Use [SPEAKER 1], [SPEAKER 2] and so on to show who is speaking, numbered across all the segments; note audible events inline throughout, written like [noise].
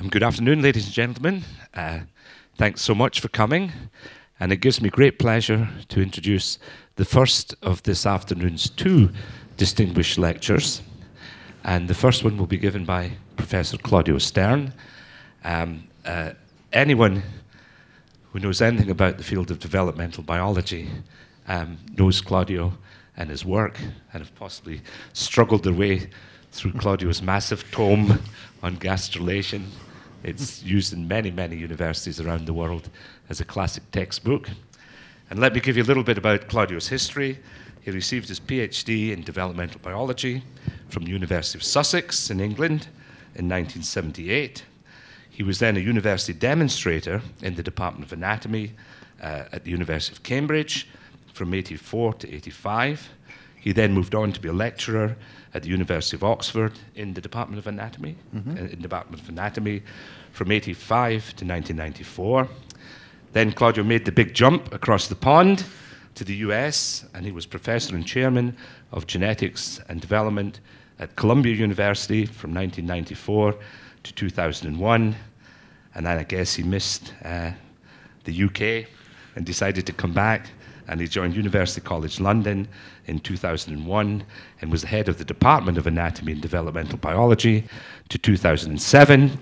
[SPEAKER 1] Um, good afternoon, ladies and gentlemen. Uh, thanks so much for coming. And it gives me great pleasure to introduce the first of this afternoon's two distinguished lectures. And the first one will be given by Professor Claudio Stern. Um, uh, anyone who knows anything about the field of developmental biology um, knows Claudio and his work and have possibly struggled their way through Claudio's massive tome on gastrulation. It's used in many, many universities around the world as a classic textbook. And let me give you a little bit about Claudio's history. He received his PhD in developmental biology from the University of Sussex in England in 1978. He was then a university demonstrator in the Department of Anatomy uh, at the University of Cambridge from 84 to 85. He then moved on to be a lecturer at the University of Oxford in the Department of Anatomy, mm-hmm. in the Department of Anatomy from 85 to 1994. Then Claudio made the big jump across the pond to the US, and he was professor and chairman of genetics and development at Columbia University from 1994 to 2001. And then I guess he missed uh, the UK and decided to come back and he joined University College London in 2001 and was the head of the Department of Anatomy and Developmental Biology to 2007.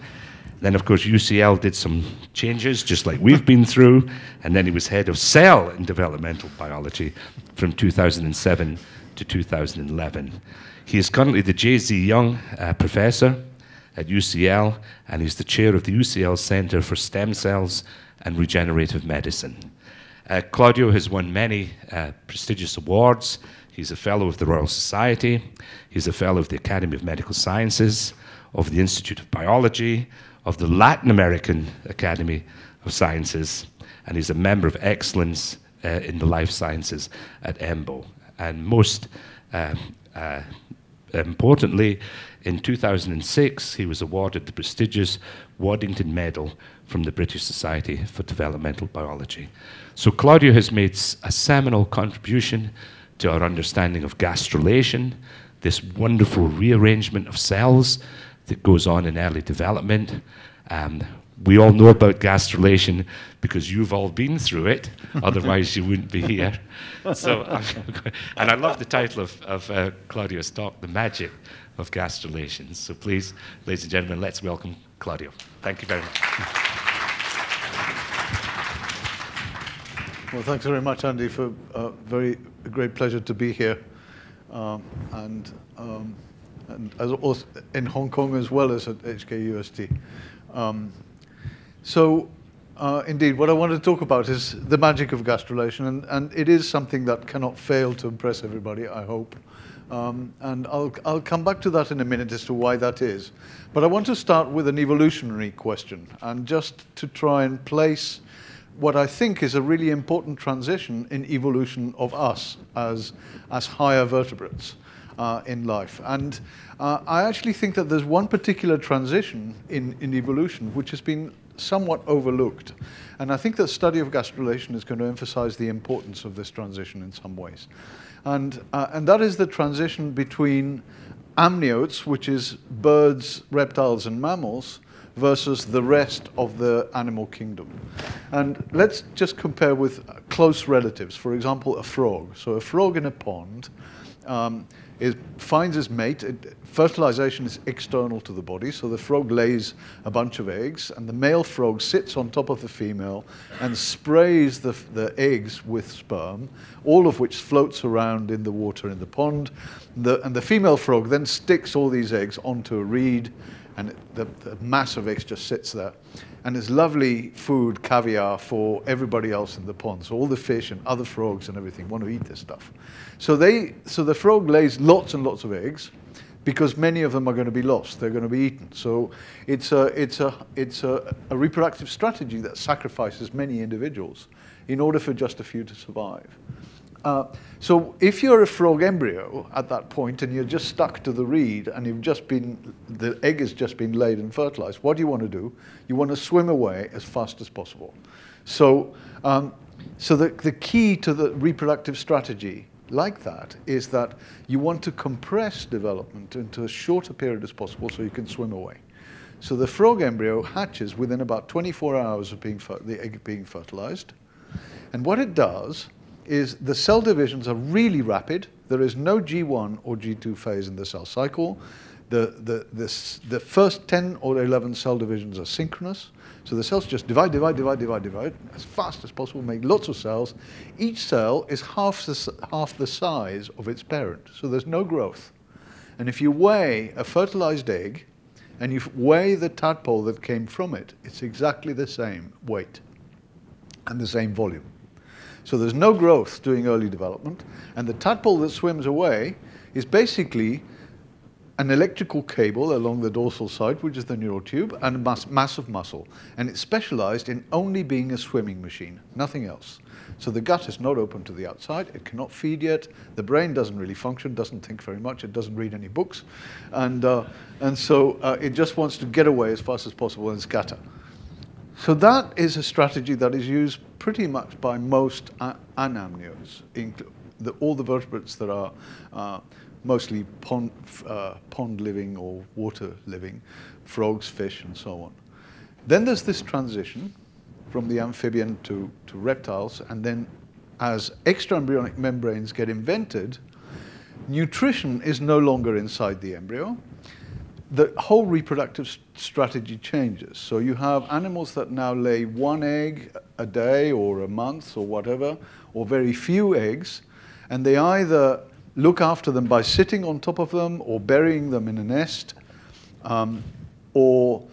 [SPEAKER 1] Then, of course, UCL did some changes, just like we've been through, and then he was head of cell and developmental biology from 2007 to 2011. He is currently the J.Z. Young uh, Professor at UCL, and he's the chair of the UCL Center for Stem Cells and Regenerative Medicine. Uh, Claudio has won many uh, prestigious awards. He's a Fellow of the Royal Society, he's a Fellow of the Academy of Medical Sciences, of the Institute of Biology, of the Latin American Academy of Sciences, and he's a member of excellence uh, in the life sciences at EMBO. And most uh, uh, importantly, in 2006, he was awarded the prestigious Waddington Medal from the British Society for Developmental Biology. So Claudio has made a seminal contribution to our understanding of gastrulation, this wonderful rearrangement of cells that goes on in early development. Um, we all know about gastrulation because you've all been through it, [laughs] otherwise you wouldn't be here. So, [laughs] and I love the title of, of uh, Claudio's talk, The Magic of Gastrulation. So please, ladies and gentlemen, let's welcome Claudio. Thank you very much.
[SPEAKER 2] Well, thanks very much, Andy, for uh, very a great pleasure to be here, um, and um, and as in Hong Kong as well as at HKUST. Um, so, uh, indeed, what I want to talk about is the magic of gastrulation, and, and it is something that cannot fail to impress everybody. I hope. Um, and I'll, I'll come back to that in a minute as to why that is. But I want to start with an evolutionary question, and just to try and place what I think is a really important transition in evolution of us as, as higher vertebrates uh, in life. And uh, I actually think that there's one particular transition in, in evolution which has been somewhat overlooked. And I think that study of gastrulation is going to emphasize the importance of this transition in some ways. And, uh, and that is the transition between amniotes, which is birds, reptiles, and mammals, versus the rest of the animal kingdom. And let's just compare with close relatives. For example, a frog. So a frog in a pond um, is, finds its mate. It, fertilization is external to the body, so the frog lays a bunch of eggs, and the male frog sits on top of the female and sprays the, the eggs with sperm, all of which floats around in the water in the pond. The, and the female frog then sticks all these eggs onto a reed and the, the mass of eggs just sits there. And there's lovely food, caviar, for everybody else in the pond. So all the fish and other frogs and everything want to eat this stuff. So, they, so the frog lays lots and lots of eggs because many of them are going to be lost. They're going to be eaten. So it's a, it's a, it's a, a reproductive strategy that sacrifices many individuals in order for just a few to survive. Uh, so if you're a frog embryo at that point and you're just stuck to the reed and you've just been, the egg has just been laid and fertilized, what do you want to do? You want to swim away as fast as possible. So, um, so the, the key to the reproductive strategy like that is that you want to compress development into as short a period as possible so you can swim away. So the frog embryo hatches within about 24 hours of being the egg being fertilized. And what it does is the cell divisions are really rapid. There is no G1 or G2 phase in the cell cycle. The, the, this, the first 10 or 11 cell divisions are synchronous. So the cells just divide, divide, divide, divide, divide as fast as possible, make lots of cells. Each cell is half the, half the size of its parent, so there's no growth. And if you weigh a fertilized egg and you weigh the tadpole that came from it, it's exactly the same weight and the same volume. So there's no growth during early development, and the tadpole that swims away is basically an electrical cable along the dorsal side, which is the neural tube, and a mass, of muscle. And it's specialized in only being a swimming machine, nothing else. So the gut is not open to the outside. It cannot feed yet. The brain doesn't really function, doesn't think very much. It doesn't read any books. And, uh, and so uh, it just wants to get away as fast as possible and scatter. So that is a strategy that is used pretty much by most anamniotes, the, all the vertebrates that are uh, mostly pond, uh, pond living or water living, frogs, fish, and so on. Then there's this transition from the amphibian to, to reptiles, and then as extraembryonic membranes get invented, nutrition is no longer inside the embryo. The whole reproductive strategy changes. So you have animals that now lay one egg a day or a month or whatever, or very few eggs, and they either look after them by sitting on top of them or burying them in a nest. Um, or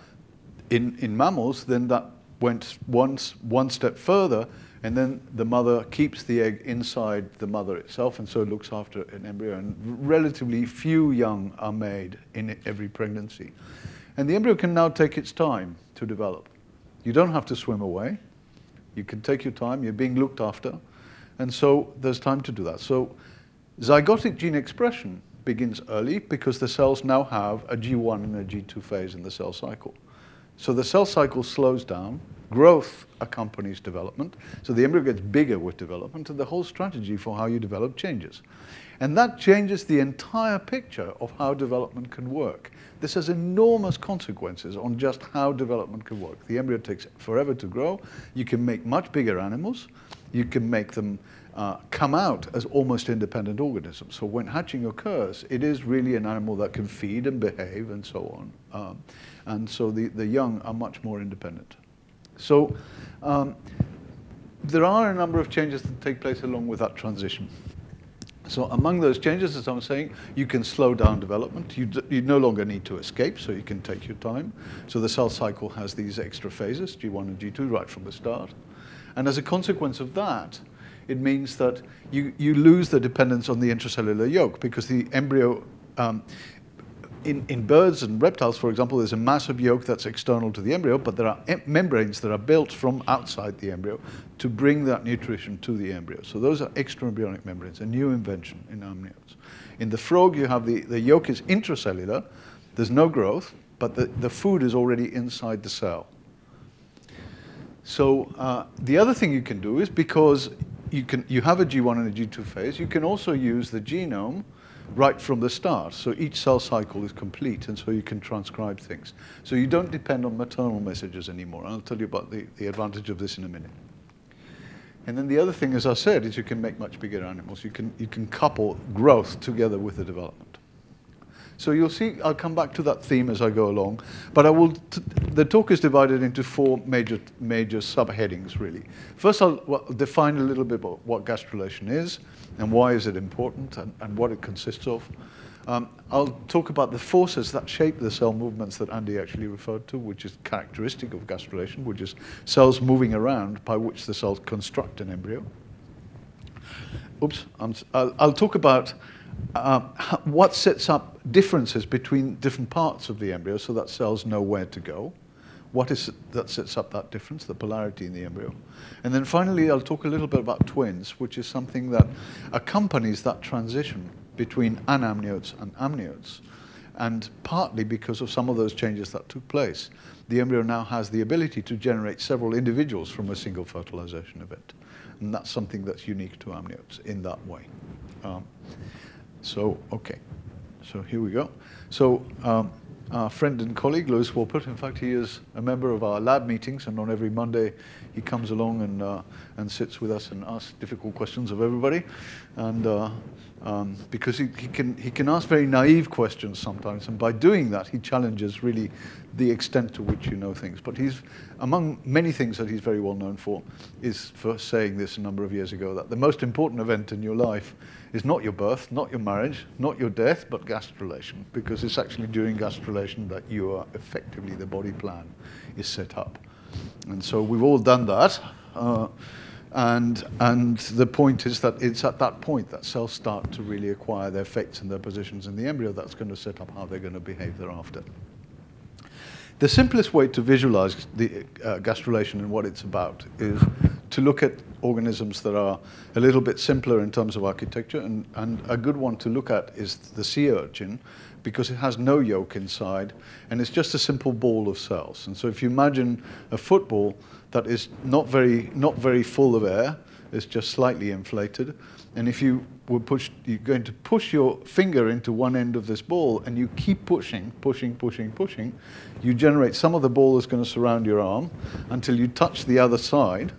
[SPEAKER 2] in, in mammals, then that went one, one step further, and then the mother keeps the egg inside the mother itself, and so looks after an embryo. And relatively few young are made in every pregnancy. And the embryo can now take its time to develop. You don't have to swim away. You can take your time. You're being looked after. And so there's time to do that. So Zygotic gene expression begins early because the cells now have a G1 and a G2 phase in the cell cycle. So the cell cycle slows down, growth accompanies development, so the embryo gets bigger with development, and the whole strategy for how you develop changes. And that changes the entire picture of how development can work. This has enormous consequences on just how development can work. The embryo takes forever to grow. You can make much bigger animals. You can make them uh, come out as almost independent organisms. So when hatching occurs, it is really an animal that can feed and behave and so on. Um, and so the, the young are much more independent. So um, there are a number of changes that take place along with that transition. So among those changes, as I'm saying, you can slow down development. You, you no longer need to escape, so you can take your time. So the cell cycle has these extra phases, G1 and G2, right from the start. And as a consequence of that, it means that you, you lose the dependence on the intracellular yolk because the embryo, um, in, in birds and reptiles, for example, there's a massive yolk that's external to the embryo, but there are membranes that are built from outside the embryo to bring that nutrition to the embryo. So those are extraembryonic membranes, a new invention in amniotes. In the frog, you have the, the yolk is intracellular, there's no growth, but the, the food is already inside the cell. So uh, the other thing you can do is because you, can, you have a G1 and a G2 phase. You can also use the genome right from the start. So each cell cycle is complete, and so you can transcribe things. So you don't depend on maternal messages anymore. I'll tell you about the, the advantage of this in a minute. And then the other thing, as I said, is you can make much bigger animals. You can, you can couple growth together with the development. So you'll see, I'll come back to that theme as I go along, but I will, the talk is divided into four major, major subheadings, really. First, I'll well, define a little bit about what gastrulation is, and why is it important, and, and what it consists of. Um, I'll talk about the forces that shape the cell movements that Andy actually referred to, which is characteristic of gastrulation, which is cells moving around by which the cells construct an embryo. Oops, I'll, I'll talk about uh, what sets up differences between different parts of the embryo so that cells know where to go. What is it that sets up that difference, the polarity in the embryo? And then finally, I'll talk a little bit about twins, which is something that accompanies that transition between anamniotes and amniotes. And partly because of some of those changes that took place, the embryo now has the ability to generate several individuals from a single fertilization event. And that's something that's unique to amniotes in that way. Um, so, okay. So here we go. So um, our friend and colleague, Lewis Wolpert. In fact, he is a member of our lab meetings, and on every Monday he comes along and, uh, and sits with us and asks difficult questions of everybody. And uh, um, because he, he, can, he can ask very naive questions sometimes, and by doing that, he challenges really the extent to which you know things. But he's, among many things that he's very well known for, is for saying this a number of years ago that the most important event in your life is not your birth, not your marriage, not your death, but gastrulation, because it's actually during gastrulation that you are effectively, the body plan is set up. And so we've all done that. Uh, and, and the point is that it's at that point that cells start to really acquire their fates and their positions in the embryo that's going to set up how they're going to behave thereafter. The simplest way to visualize the uh, gastrulation and what it's about is to look at organisms that are a little bit simpler in terms of architecture. And, and a good one to look at is the sea urchin because it has no yolk inside and it's just a simple ball of cells. And so if you imagine a football that is not very, not very full of air, it's just slightly inflated, and if you were pushed, you're going to push your finger into one end of this ball and you keep pushing, pushing, pushing, pushing, you generate some of the ball that's going to surround your arm until you touch the other side,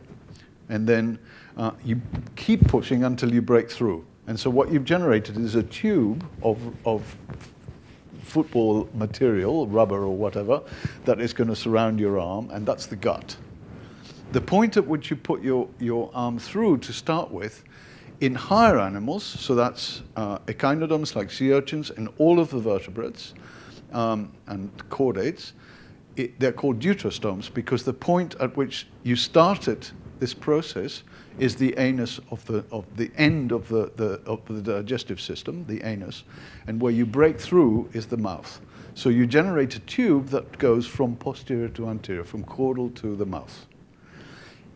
[SPEAKER 2] and then uh, you keep pushing until you break through. And so what you've generated is a tube of, of football material, rubber or whatever, that is going to surround your arm, and that's the gut. The point at which you put your, your arm through to start with in higher animals, so that's uh, echinoderms like sea urchins and all of the vertebrates um, and chordates, it, they're called deuterostomes because the point at which you started this process is the anus of the, of the end of the, the, of the digestive system, the anus, and where you break through is the mouth. So you generate a tube that goes from posterior to anterior, from caudal to the mouth.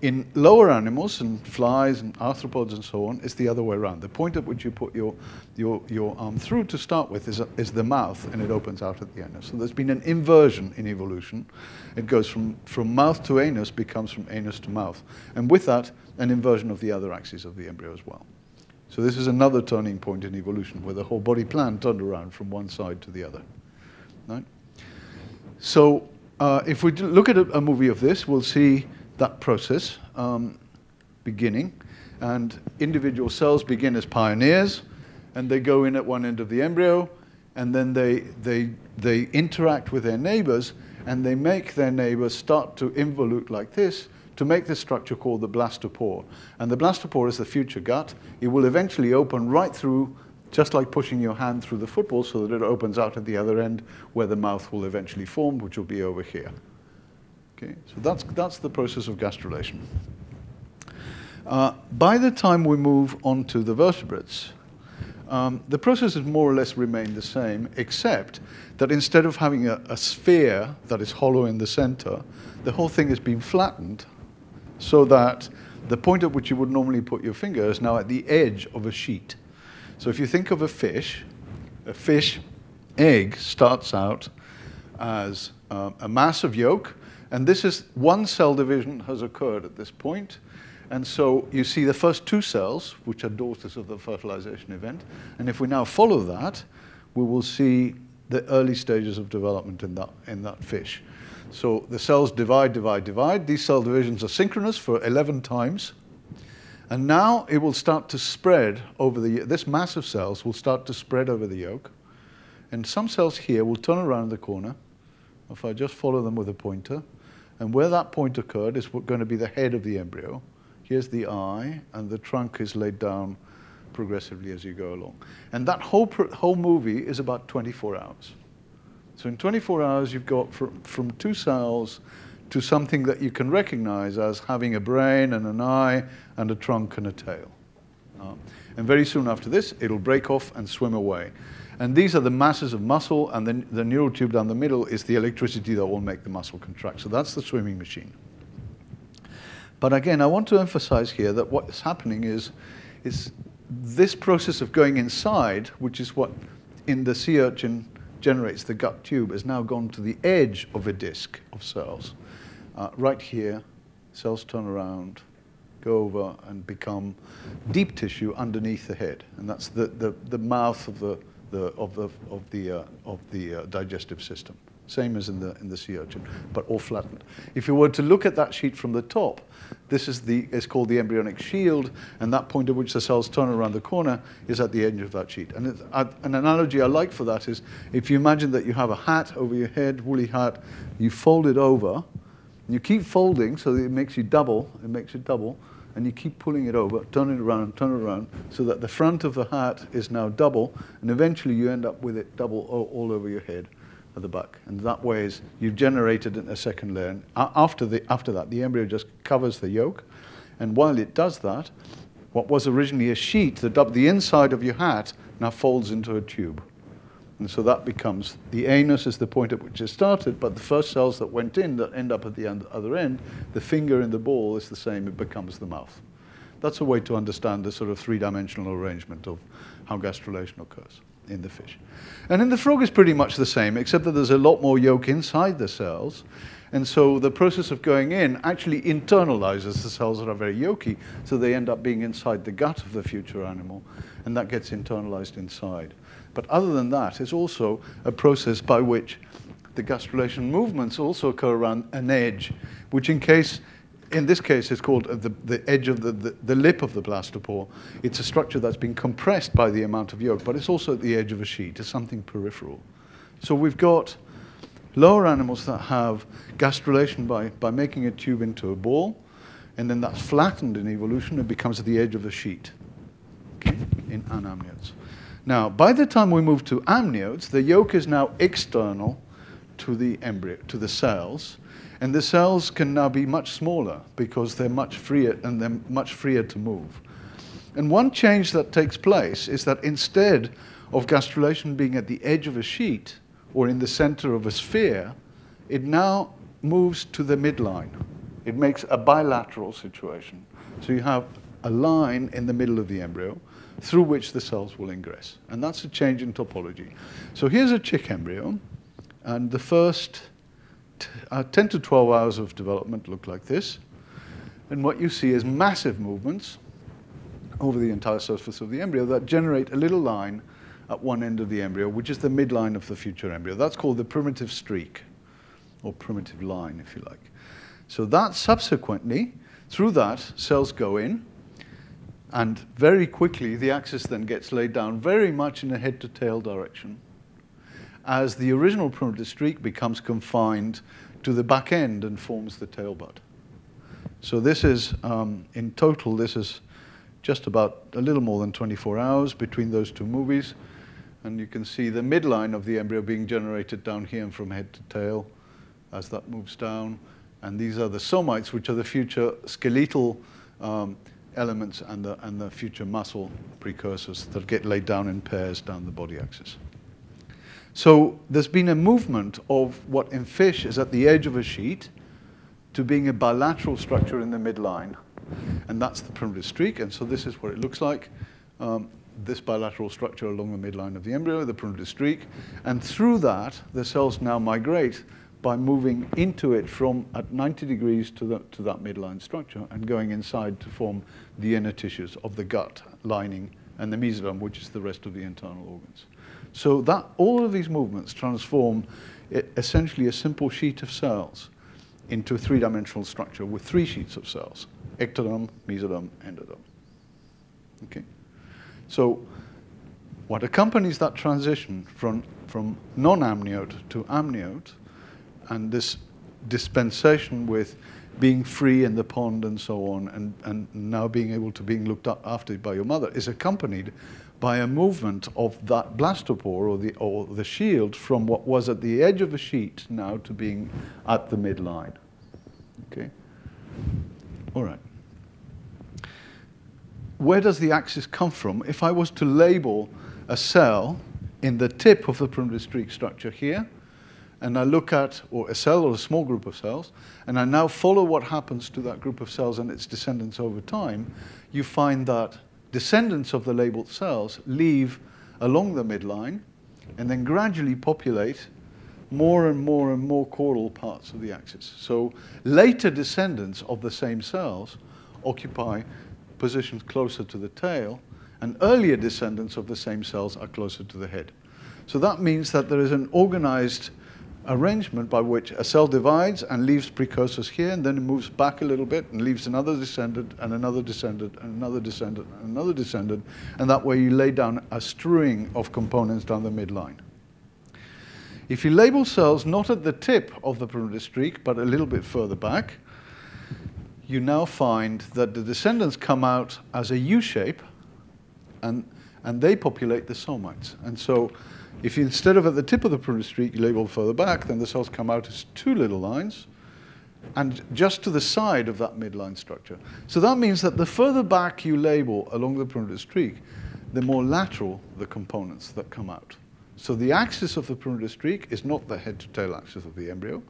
[SPEAKER 2] In lower animals and flies and arthropods and so on, it's the other way around. The point at which you put your, your, your arm through to start with is, is the mouth, and it opens out at the anus. So there's been an inversion in evolution. It goes from, from mouth to anus, becomes from anus to mouth. And with that, an inversion of the other axis of the embryo as well. So this is another turning point in evolution, where the whole body plan turned around from one side to the other. Right? So uh, if we look at a, a movie of this, we'll see that process um, beginning. And individual cells begin as pioneers, and they go in at one end of the embryo, and then they, they, they interact with their neighbors, and they make their neighbors start to involute like this to make this structure called the blastopore. And the blastopore is the future gut. It will eventually open right through, just like pushing your hand through the football, so that it opens out at the other end where the mouth will eventually form, which will be over here. Okay, so that's, that's the process of gastrulation. Uh, by the time we move on to the vertebrates, um, the process has more or less remained the same, except that instead of having a, a, sphere that is hollow in the center, the whole thing has been flattened so that the point at which you would normally put your finger is now at the edge of a sheet. So if you think of a fish, a fish egg starts out as um, a mass of yolk and this is one cell division has occurred at this point. And so you see the first two cells, which are daughters of the fertilization event. And if we now follow that, we will see the early stages of development in that, in that fish. So the cells divide, divide, divide. These cell divisions are synchronous for 11 times. And now it will start to spread over the, this mass of cells will start to spread over the yolk. And some cells here will turn around the corner. If I just follow them with a pointer, and where that point occurred is going to be the head of the embryo. Here's the eye, and the trunk is laid down progressively as you go along. And that whole, whole movie is about 24 hours. So in 24 hours, you've got from, from two cells to something that you can recognize as having a brain and an eye and a trunk and a tail. Uh, and very soon after this, it'll break off and swim away. And these are the masses of muscle, and then the neural tube down the middle is the electricity that will make the muscle contract. So that's the swimming machine. But again, I want to emphasize here that what's happening is, is this process of going inside, which is what in the sea urchin generates the gut tube, has now gone to the edge of a disk of cells. Uh, right here, cells turn around, go over and become deep tissue underneath the head. And that's the, the, the mouth of the the, of the, of the, uh, of the uh, digestive system. Same as in the, in the sea urchin, but all flattened. If you were to look at that sheet from the top, this is, the, is called the embryonic shield, and that point at which the cells turn around the corner is at the edge of that sheet. And it's, an analogy I like for that is if you imagine that you have a hat over your head, woolly hat, you fold it over, you keep folding so that it makes you double, it makes you double, and you keep pulling it over, turn it around, turn it around, so that the front of the hat is now double, and eventually you end up with it double all, all over your head at the back. And that way is you've generated a second layer. And after, the, after that, the embryo just covers the yolk. And while it does that, what was originally a sheet, the, the inside of your hat, now folds into a tube. And so that becomes the anus is the point at which it started, but the first cells that went in that end up at the other end, the finger in the ball is the same, it becomes the mouth. That's a way to understand the sort of three dimensional arrangement of how gastrulation occurs in the fish. And in the frog is pretty much the same, except that there's a lot more yolk inside the cells. And so the process of going in actually internalizes the cells that are very yolky, so they end up being inside the gut of the future animal, and that gets internalized inside. But other than that, it's also a process by which the gastrulation movements also occur around an edge, which in case in this case, it's called uh, the, the edge of the, the, the, lip of the blastopore. It's a structure that's been compressed by the amount of yolk, but it's also at the edge of a sheet. It's something peripheral. So we've got lower animals that have gastrulation by, by making a tube into a ball, and then that's flattened in evolution and becomes at the edge of a sheet okay, in anamniotes. Now, by the time we move to amniotes, the yolk is now external to the embryo, to the cells, and the cells can now be much smaller because they're much freer and they're much freer to move. And one change that takes place is that instead of gastrulation being at the edge of a sheet or in the center of a sphere, it now moves to the midline. It makes a bilateral situation. So you have a line in the middle of the embryo through which the cells will ingress. And that's a change in topology. So here's a chick embryo, and the first uh, 10 to 12 hours of development look like this. And what you see is massive movements over the entire surface of the embryo that generate a little line at one end of the embryo, which is the midline of the future embryo. That's called the primitive streak, or primitive line, if you like. So that subsequently, through that, cells go in, and very quickly the axis then gets laid down very much in a head to tail direction as the original primitive streak becomes confined to the back end and forms the tail bud. So this is, um, in total, this is just about a little more than 24 hours between those two movies. And you can see the midline of the embryo being generated down here and from head to tail as that moves down. And these are the somites, which are the future skeletal um, elements and the, and the future muscle precursors that get laid down in pairs down the body axis. So there's been a movement of what in fish is at the edge of a sheet to being a bilateral structure in the midline. And that's the primitive streak. And so this is what it looks like. Um, this bilateral structure along the midline of the embryo, the primitive streak. And through that, the cells now migrate by moving into it from at 90 degrees to, the, to that midline structure and going inside to form the inner tissues of the gut lining and the mesoderm, which is the rest of the internal organs. So that all of these movements transform essentially a simple sheet of cells into a three-dimensional structure with three sheets of cells, ectoderm, mesoderm, endoderm. Okay? So what accompanies that transition from, from non-amniote to amniote and this dispensation with being free in the pond and so on and, and now being able to being looked after by your mother is accompanied by a movement of that blastopore or the, or the shield from what was at the edge of a sheet now to being at the midline. Okay? All right. Where does the axis come from? If I was to label a cell in the tip of the primitive streak structure here, and I look at, or a cell or a small group of cells, and I now follow what happens to that group of cells and its descendants over time, you find that descendants of the labeled cells leave along the midline and then gradually populate more and more and more caudal parts of the axis. So later descendants of the same cells occupy positions closer to the tail, and earlier descendants of the same cells are closer to the head. So that means that there is an organized arrangement by which a cell divides and leaves precursors here, and then it moves back a little bit and leaves another descendant and another descendant and another descendant and another descendant, and that way you lay down a string of components down the midline. If you label cells not at the tip of the primitive streak, but a little bit further back, you now find that the descendants come out as a U shape, and, and they populate the somites. And so if instead of at the tip of the primitive streak, you label further back, then the cells come out as two little lines, and just to the side of that midline structure. So that means that the further back you label along the primitive streak, the more lateral the components that come out. So the axis of the primitive streak is not the head to tail axis of the embryo.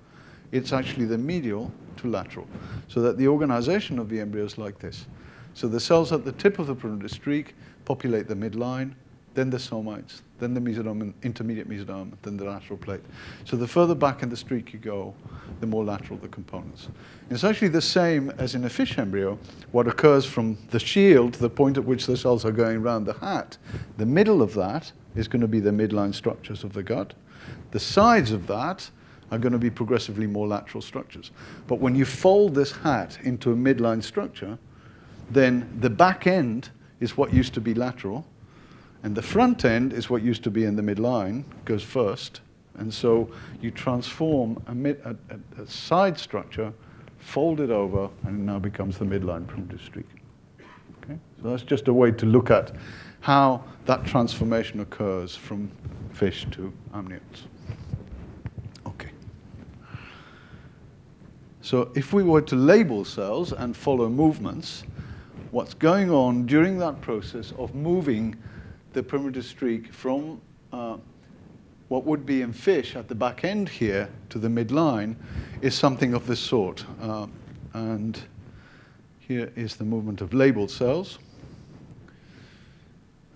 [SPEAKER 2] It's actually the medial to lateral. So that the organization of the embryo is like this. So the cells at the tip of the primitive streak populate the midline, then the somites, then the mesoderm and intermediate mesoderm, then the lateral plate. So the further back in the streak you go, the more lateral the components. It's actually the same as in a fish embryo. What occurs from the shield, the point at which the cells are going around the hat, the middle of that is going to be the midline structures of the gut. The sides of that are going to be progressively more lateral structures. But when you fold this hat into a midline structure, then the back end is what used to be lateral, and the front end is what used to be in the midline, goes first. And so you transform a, mid, a, a, a side structure, fold it over, and it now becomes the midline primitive streak. Okay? So that's just a way to look at how that transformation occurs from fish to amniotes. Okay. So if we were to label cells and follow movements, what's going on during that process of moving the primitive streak from uh, what would be in fish at the back end here to the midline is something of this sort. Uh, and here is the movement of labeled cells.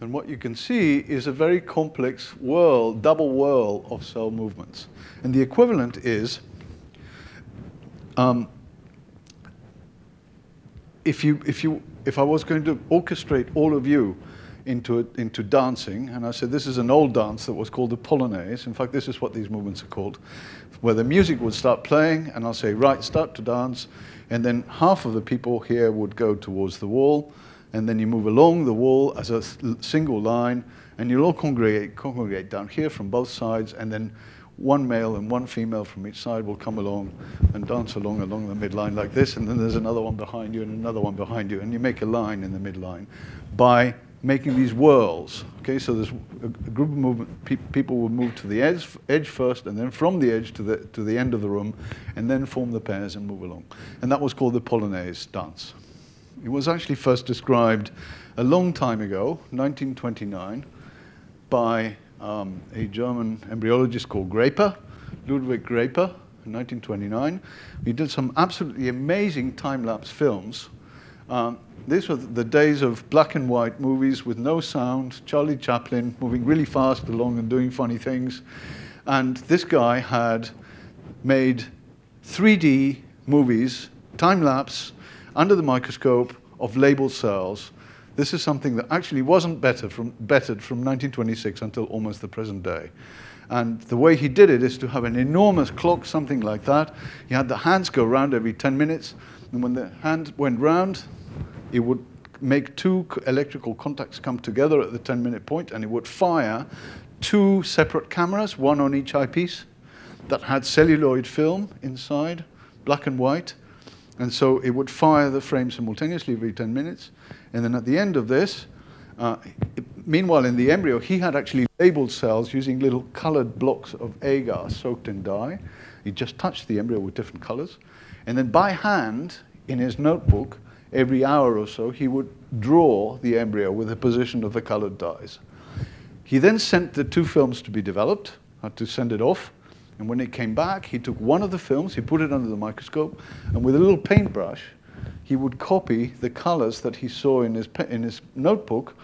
[SPEAKER 2] And what you can see is a very complex whirl, double whirl of cell movements. And the equivalent is um, if, you, if, you, if I was going to orchestrate all of you into, into dancing, and I said this is an old dance that was called the Polonaise. In fact, this is what these movements are called, where the music would start playing, and I'll say, right, start to dance, and then half of the people here would go towards the wall, and then you move along the wall as a single line, and you'll all congregate, congregate down here from both sides, and then one male and one female from each side will come along and dance along along the midline like this, and then there's another one behind you and another one behind you, and you make a line in the midline by making these whirls. Okay, so there's a, group of movement, pe people will move to the edge, edge first, and then from the edge to the, to the end of the room, and then form the pairs and move along. And that was called the Polonaise dance. It was actually first described a long time ago, 1929, by um, a German embryologist called Graeper, Ludwig Graeper, in 1929. He did some absolutely amazing time-lapse films. Um, these were the days of black and white movies with no sound, Charlie Chaplin moving really fast along and doing funny things. And this guy had made 3D movies, time-lapse, under the microscope of labeled cells. This is something that actually wasn't better from, bettered from 1926 until almost the present day. And the way he did it is to have an enormous clock, something like that. He had the hands go round every 10 minutes. And when the hand went round, it would make two electrical contacts come together at the 10 minute point and it would fire two separate cameras, one on each eyepiece, that had celluloid film inside, black and white, and so it would fire the frame simultaneously every 10 minutes. And then at the end of this, uh, it, meanwhile in the embryo, he had actually labeled cells using little colored blocks of agar soaked in dye. He just touched the embryo with different colors. And then by hand, in his notebook, every hour or so, he would draw the embryo with the position of the colored dyes. He then sent the two films to be developed, had to send it off, and when it came back, he took one of the films, he put it under the microscope, and with a little paintbrush, he would copy the colors that he saw in his, in his notebook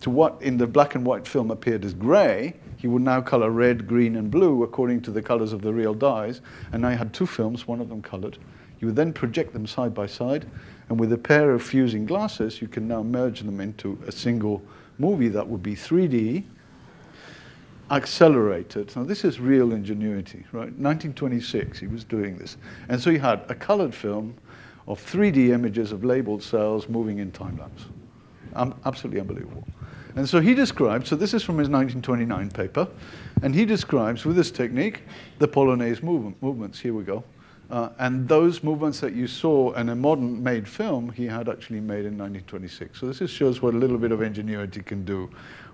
[SPEAKER 2] to what in the black and white film appeared as gray. He would now color red, green, and blue according to the colors of the real dyes. And now had two films, one of them colored. You would then project them side by side, and with a pair of fusing glasses, you can now merge them into a single movie that would be 3D accelerated. Now, this is real ingenuity, right? 1926, he was doing this. And so he had a colored film of 3D images of labeled cells moving in time lapse. Um, absolutely unbelievable. And so he describes, so this is from his 1929 paper, and he describes with this technique the Polonaise movement, movements. Here we go. Uh, and those movements that you saw in a modern made film, he had actually made in 1926. So this just shows what a little bit of ingenuity can do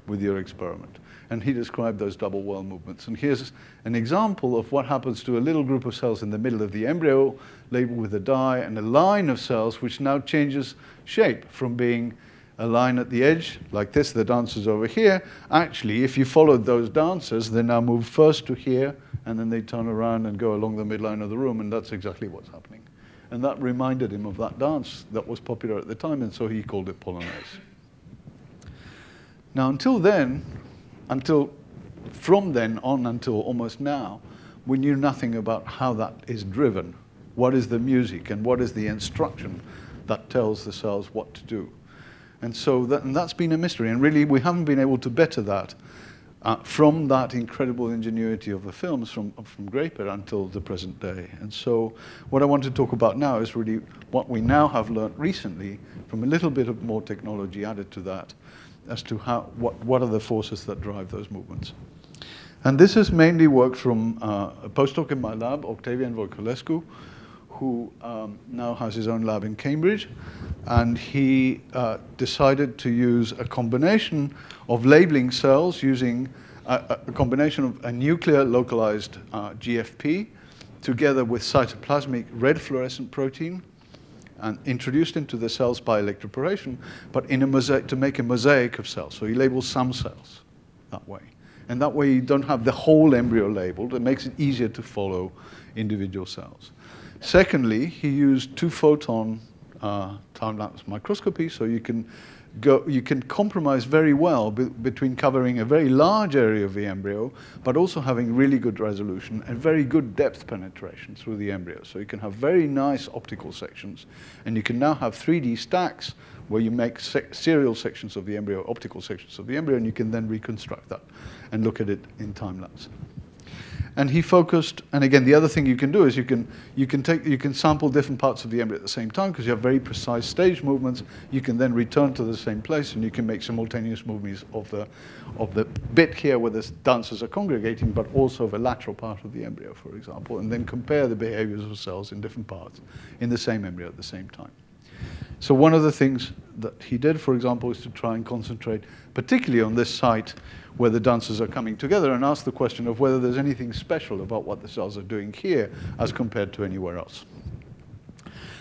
[SPEAKER 2] with your experiment. And he described those double whirl movements. And here's an example of what happens to a little group of cells in the middle of the embryo, labeled with a dye, and a line of cells which now changes shape from being a line at the edge, like this, the dancers over here. Actually, if you followed those dancers, they now move first to here, and then they turn around and go along the midline of the room, and that's exactly what's happening. And that reminded him of that dance that was popular at the time, and so he called it Polonaise. Now, until then, until from then on until almost now, we knew nothing about how that is driven. What is the music and what is the instruction that tells the cells what to do? And so that, and that's been a mystery. And really, we haven't been able to better that uh, from that incredible ingenuity of the films from, from Graeper until the present day. And so what I want to talk about now is really what we now have learned recently from a little bit of more technology added to that as to how, what, what are the forces that drive those movements. And this is mainly work from uh, a postdoc in my lab, Octavian Voiculescu, who um, now has his own lab in Cambridge. And he uh, decided to use a combination of labeling cells using a, a combination of a nuclear localized uh, GFP together with cytoplasmic red fluorescent protein and introduced into the cells by electroporation, but in a mosaic, to make a mosaic of cells. So he labels some cells that way. And that way you don't have the whole embryo labeled. It makes it easier to follow individual cells. Secondly, he used two photon uh, time-lapse microscopy, so you can go, you can compromise very well be between covering a very large area of the embryo, but also having really good resolution and very good depth penetration through the embryo. So you can have very nice optical sections, and you can now have 3D stacks where you make se serial sections of the embryo, optical sections of the embryo, and you can then reconstruct that and look at it in time lapse. And he focused, and again, the other thing you can do is you can, you can, take, you can sample different parts of the embryo at the same time because you have very precise stage movements. You can then return to the same place and you can make simultaneous movements of the, of the bit here where the dancers are congregating, but also the lateral part of the embryo, for example, and then compare the behaviors of cells in different parts in the same embryo at the same time. So one of the things that he did, for example, is to try and concentrate particularly on this site where the dancers are coming together and ask the question of whether there's anything special about what the cells are doing here as compared to anywhere else.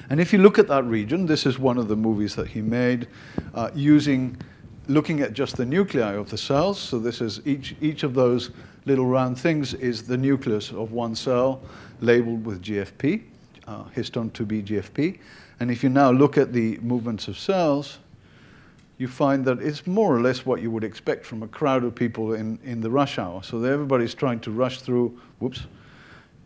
[SPEAKER 2] And if you look at that region, this is one of the movies that he made uh, using, looking at just the nuclei of the cells. So this is each, each of those little round things is the nucleus of one cell labeled with GFP, uh, histone 2B GFP. And if you now look at the movements of cells, you find that it's more or less what you would expect from a crowd of people in, in the rush hour. So everybody's trying to rush through, whoops,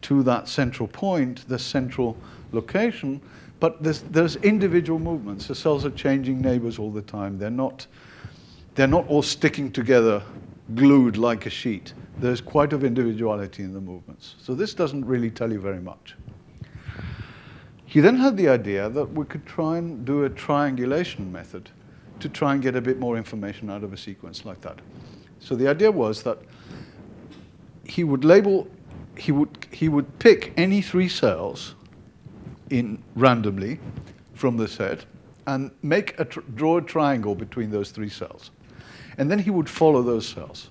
[SPEAKER 2] to that central point, the central location. But there's, there's individual movements. The cells are changing neighbors all the time. They're not, they're not all sticking together, glued like a sheet. There's quite of individuality in the movements. So this doesn't really tell you very much. He then had the idea that we could try and do a triangulation method to try and get a bit more information out of a sequence like that. So the idea was that he would label, he would, he would pick any three cells in randomly from the set and make a draw a triangle between those three cells. And then he would follow those cells.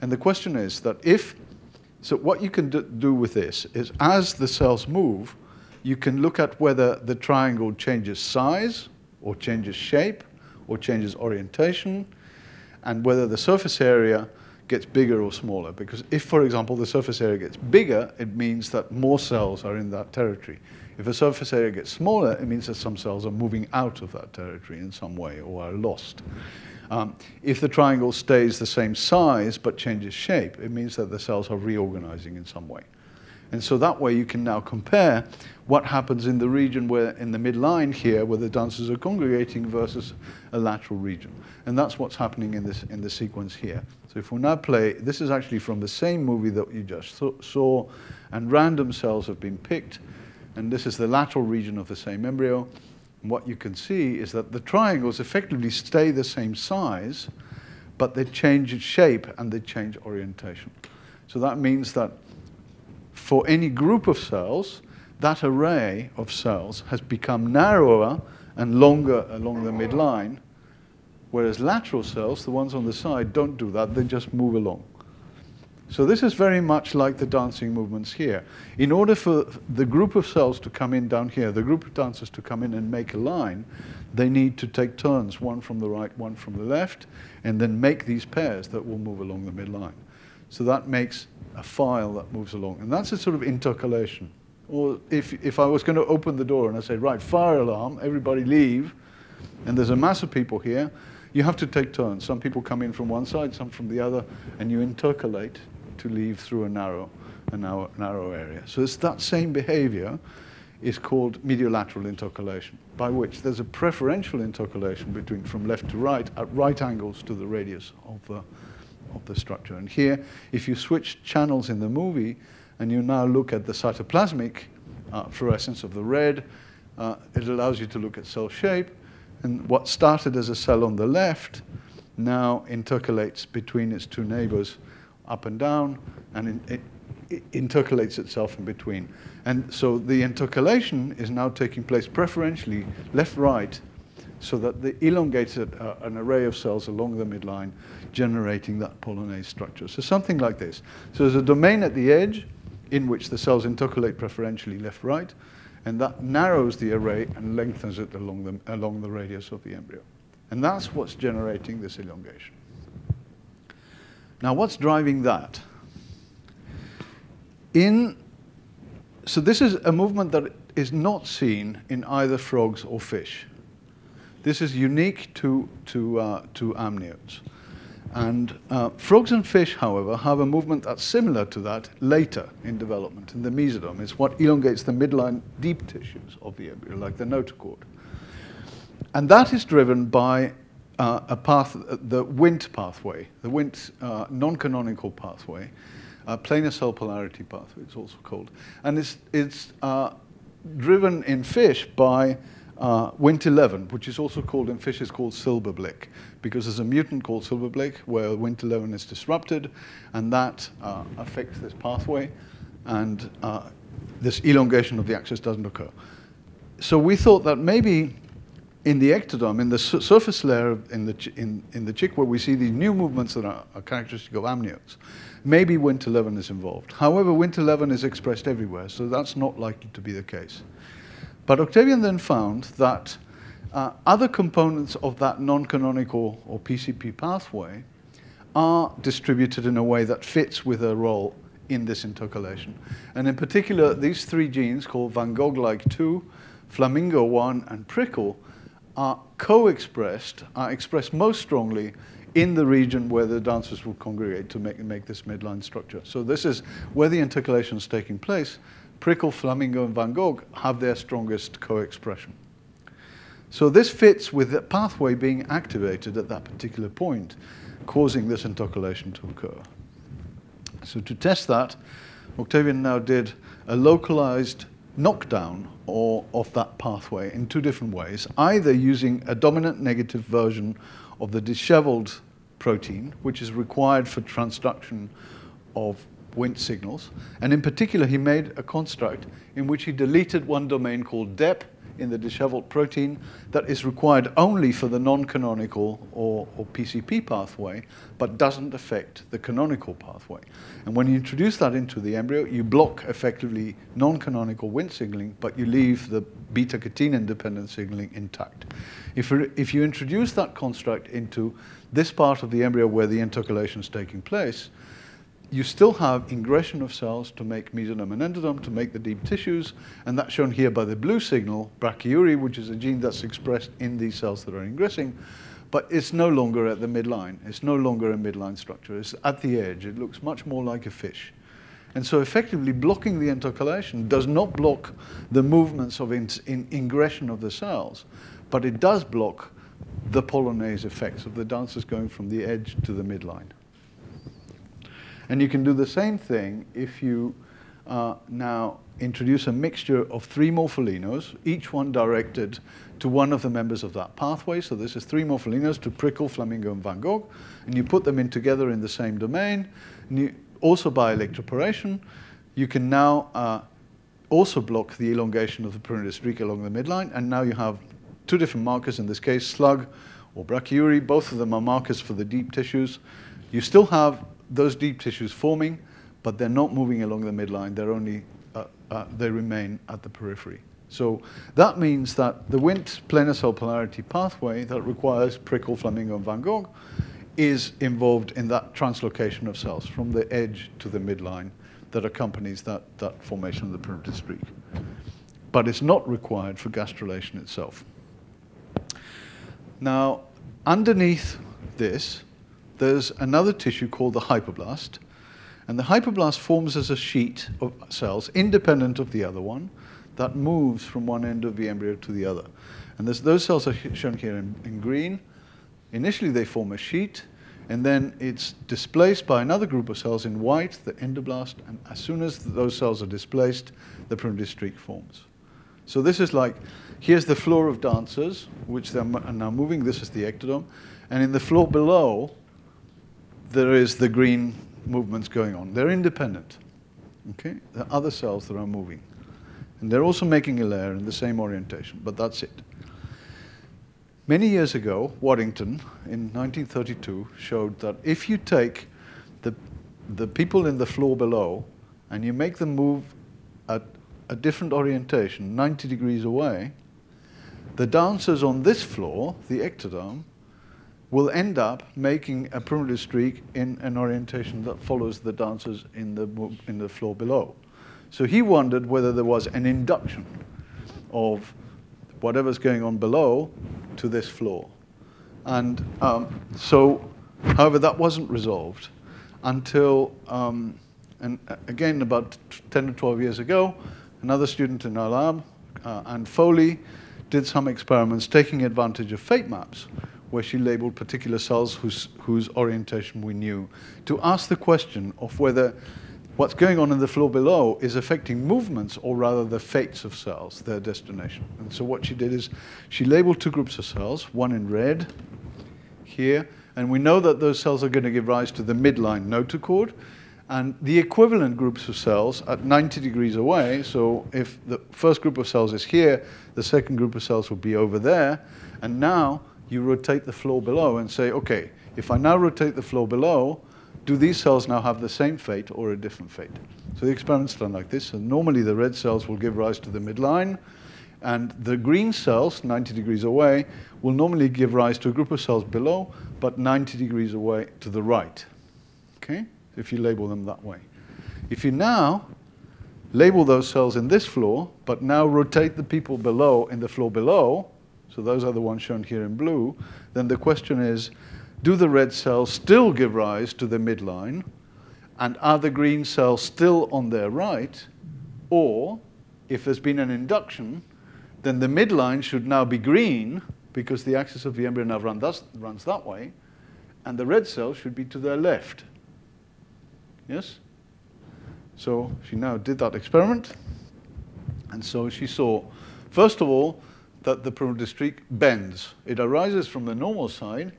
[SPEAKER 2] And the question is that if, so what you can do with this is as the cells move, you can look at whether the triangle changes size or changes shape or changes orientation, and whether the surface area gets bigger or smaller. Because if, for example, the surface area gets bigger, it means that more cells are in that territory. If the surface area gets smaller, it means that some cells are moving out of that territory in some way or are lost. Um, if the triangle stays the same size but changes shape, it means that the cells are reorganizing in some way. And so that way you can now compare what happens in the region where, in the midline here, where the dancers are congregating versus a lateral region. And that's what's happening in this, in the sequence here. So if we now play, this is actually from the same movie that you just saw, and random cells have been picked, and this is the lateral region of the same embryo. And what you can see is that the triangles effectively stay the same size, but they change shape and they change orientation. So that means that for any group of cells, that array of cells has become narrower and longer along the midline, whereas lateral cells, the ones on the side, don't do that. They just move along. So this is very much like the dancing movements here. In order for the group of cells to come in down here, the group of dancers to come in and make a line, they need to take turns, one from the right, one from the left, and then make these pairs that will move along the midline. So that makes a file that moves along. And that's a sort of intercalation. Or if, if I was going to open the door and I say, right, fire alarm, everybody leave, and there's a mass of people here, you have to take turns. Some people come in from one side, some from the other, and you intercalate to leave through a narrow, a narrow, narrow area. So it's that same behavior is called mediolateral intercalation, by which there's a preferential intercalation between from left to right at right angles to the radius of the, of the structure. And here, if you switch channels in the movie and you now look at the cytoplasmic uh, fluorescence of the red, uh, it allows you to look at cell shape. And what started as a cell on the left now intercalates between its two neighbors up and down, and in, it, it intercalates itself in between. And so the intercalation is now taking place preferentially left-right so that the elongated uh, an array of cells along the midline generating that polonaise structure. So something like this. So there's a domain at the edge in which the cells intercalate preferentially left-right, and that narrows the array and lengthens it along the, along the radius of the embryo. And that's what's generating this elongation. Now, what's driving that? In, so this is a movement that is not seen in either frogs or fish. This is unique to, to, uh, to amniotes. And uh, frogs and fish, however, have a movement that's similar to that later in development, in the mesoderm. It's what elongates the midline deep tissues of the embryo, like the notochord. And that is driven by uh, a path, the Wnt pathway, the Wnt uh, non-canonical pathway, planar cell polarity pathway, it's also called. And it's, it's uh, driven in fish by uh, Wnt11, which is also called in fish is called silberblick, because there's a mutant called silberblick where Wnt11 is disrupted, and that uh, affects this pathway, and uh, this elongation of the axis doesn't occur. So we thought that maybe in the ectoderm, in the su surface layer in the, in, in the chick where we see these new movements that are, are characteristic of amniotes, maybe Wnt11 is involved. However, Wnt11 is expressed everywhere, so that's not likely to be the case. But Octavian then found that uh, other components of that non-canonical or PCP pathway are distributed in a way that fits with a role in this intercalation. And in particular, these three genes called Van Gogh-like 2, Flamingo 1, and Prickle are co-expressed, are expressed most strongly in the region where the dancers will congregate to make, make this midline structure. So this is where the intercalation is taking place. Prickle, Flamingo, and Van Gogh have their strongest co-expression. So this fits with the pathway being activated at that particular point, causing this intercalation to occur. So to test that, Octavian now did a localized knockdown or of that pathway in two different ways, either using a dominant negative version of the disheveled protein, which is required for transduction of Wnt signals, and in particular he made a construct in which he deleted one domain called DEP in the disheveled protein that is required only for the non-canonical or, or, PCP pathway, but doesn't affect the canonical pathway. And when you introduce that into the embryo, you block effectively non-canonical Wnt signaling, but you leave the beta-catenin-dependent signaling intact. If, if you introduce that construct into this part of the embryo where the intercalation is taking place, you still have ingression of cells to make mesoderm and endoderm, to make the deep tissues, and that's shown here by the blue signal, brachyury, which is a gene that's expressed in these cells that are ingressing, but it's no longer at the midline. It's no longer a midline structure. It's at the edge. It looks much more like a fish. And so effectively blocking the intercalation does not block the movements of in, in ingression of the cells, but it does block the polonaise effects of the dancers going from the edge to the midline. And you can do the same thing if you uh, now introduce a mixture of three morpholinos, each one directed to one of the members of that pathway. So this is three morpholinos to Prickle, Flamingo, and Van Gogh. And you put them in together in the same domain. And You, also by electroporation, you can now uh, also block the elongation of the primitive streak along the midline. And now you have two different markers, in this case, slug or brachyury. Both of them are markers for the deep tissues. You still have those deep tissues forming, but they're not moving along the midline. They're only, uh, uh, they remain at the periphery. So that means that the Wnt planar cell polarity pathway that requires Prickle, Flamingo, and Van Gogh is involved in that translocation of cells from the edge to the midline that accompanies that, that formation of the primitive streak. But it's not required for gastrulation itself. Now, underneath this, there's another tissue called the hypoblast. And the hypoblast forms as a sheet of cells independent of the other one that moves from one end of the embryo to the other. And those cells are shown here in, in green. Initially, they form a sheet, and then it's displaced by another group of cells in white, the endoblast, and as soon as those cells are displaced, the primitive streak forms. So this is like, here's the floor of dancers, which are now moving. This is the ectoderm. And in the floor below, there is the green movements going on. They're independent. Okay? There are other cells that are moving. And they're also making a layer in the same orientation, but that's it. Many years ago, Waddington, in 1932, showed that if you take the, the people in the floor below and you make them move at a different orientation, 90 degrees away, the dancers on this floor, the ectoderm, will end up making a primitive streak in an orientation that follows the dancers in the, in the floor below. So he wondered whether there was an induction of whatever's going on below to this floor. And um, so, however, that wasn't resolved until, um, and again, about 10 to 12 years ago, another student in our lab, uh, Anne Foley, did some experiments taking advantage of fate maps, where she labeled particular cells whose, whose orientation we knew, to ask the question of whether what's going on in the floor below is affecting movements or rather the fates of cells, their destination. And so what she did is she labeled two groups of cells, one in red here, and we know that those cells are going to give rise to the midline notochord, and the equivalent groups of cells at 90 degrees away, so if the first group of cells is here, the second group of cells will be over there, and now you rotate the floor below and say, okay, if I now rotate the floor below, do these cells now have the same fate or a different fate? So the experiment's done like this. So normally the red cells will give rise to the midline, and the green cells, 90 degrees away, will normally give rise to a group of cells below, but 90 degrees away to the right. Okay? If you label them that way. If you now label those cells in this floor, but now rotate the people below in the floor below, so those are the ones shown here in blue, then the question is, do the red cells still give rise to the midline? And are the green cells still on their right? Or, if there's been an induction, then the midline should now be green because the axis of the embryo now run thus, runs that way, and the red cells should be to their left. Yes? So she now did that experiment, and so she saw, first of all, that the primitive streak bends. It arises from the normal side,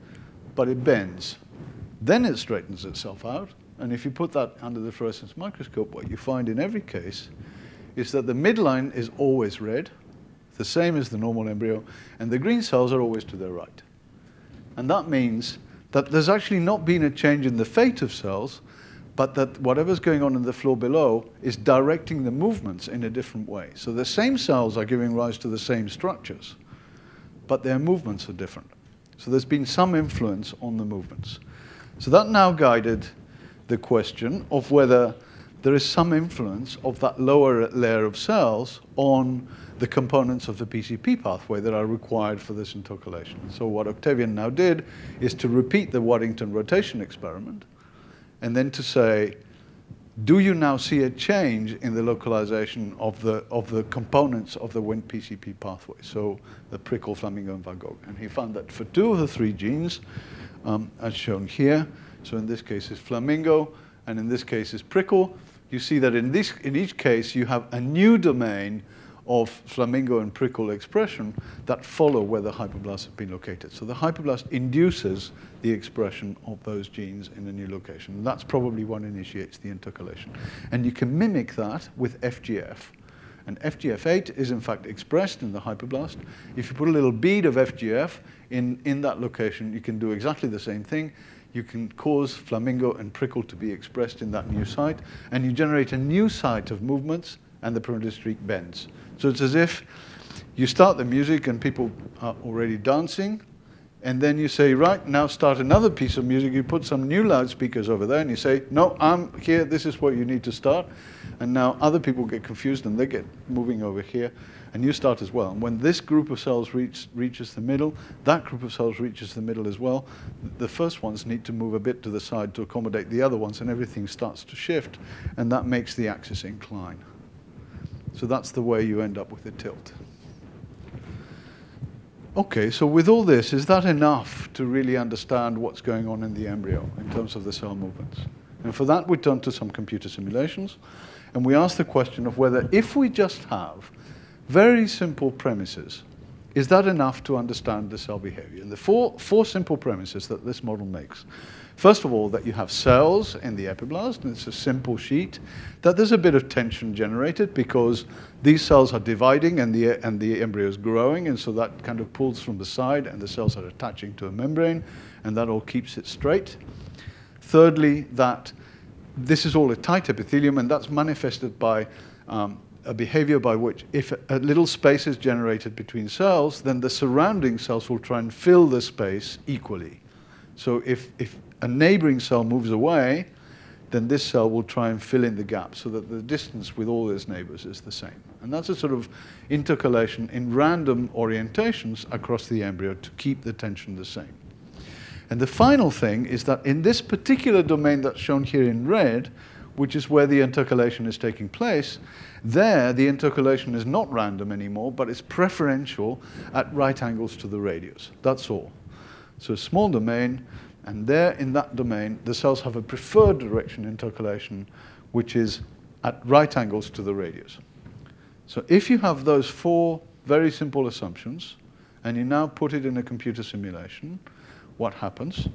[SPEAKER 2] but it bends. Then it straightens itself out, and if you put that under the fluorescence microscope, what you find in every case is that the midline is always red, the same as the normal embryo, and the green cells are always to their right. And that means that there's actually not been a change in the fate of cells, but that whatever's going on in the floor below is directing the movements in a different way. So the same cells are giving rise to the same structures, but their movements are different. So there's been some influence on the movements. So that now guided the question of whether there is some influence of that lower layer of cells on the components of the PCP pathway that are required for this intercalation. So what Octavian now did is to repeat the Waddington rotation experiment and then to say, do you now see a change in the localization of the, of the components of the Wnt PCP pathway? So the prickle, flamingo, and Van Gogh. And he found that for two of the three genes, um, as shown here, so in this case it's flamingo, and in this case is prickle, you see that in, this, in each case you have a new domain of flamingo and prickle expression that follow where the hypoblasts have been located. So the hypoblast induces the expression of those genes in a new location. That's probably what initiates the intercalation. And you can mimic that with FGF. And FGF8 is in fact expressed in the hypoblast. If you put a little bead of FGF in, in that location, you can do exactly the same thing. You can cause flamingo and prickle to be expressed in that new site, and you generate a new site of movements, and the primitive streak bends. So it's as if you start the music and people are already dancing, and then you say, right, now start another piece of music. You put some new loudspeakers over there, and you say, no, I'm here, this is what you need to start. And now other people get confused and they get moving over here, and you start as well. And when this group of cells reach, reaches the middle, that group of cells reaches the middle as well. The first ones need to move a bit to the side to accommodate the other ones, and everything starts to shift, and that makes the axis incline. So that's the way you end up with a tilt. Okay, so with all this, is that enough to really understand what's going on in the embryo in terms of the cell movements? And for that, we turn to some computer simulations, and we ask the question of whether if we just have very simple premises, is that enough to understand the cell behavior? And the four, four simple premises that this model makes First of all, that you have cells in the epiblast, and it's a simple sheet, that there's a bit of tension generated because these cells are dividing and the, and the embryo is growing, and so that kind of pulls from the side, and the cells are attaching to a membrane, and that all keeps it straight. Thirdly, that this is all a tight epithelium, and that's manifested by um, a behavior by which if a little space is generated between cells, then the surrounding cells will try and fill the space equally. So if, if a neighboring cell moves away, then this cell will try and fill in the gap so that the distance with all its neighbors is the same. And that's a sort of intercalation in random orientations across the embryo to keep the tension the same. And the final thing is that in this particular domain that's shown here in red, which is where the intercalation is taking place, there the intercalation is not random anymore, but it's preferential at right angles to the radius. That's all. So a small domain and there in that domain, the cells have a preferred direction intercalation, which is at right angles to the radius. So if you have those four very simple assumptions, and you now put it in a computer simulation, what happens?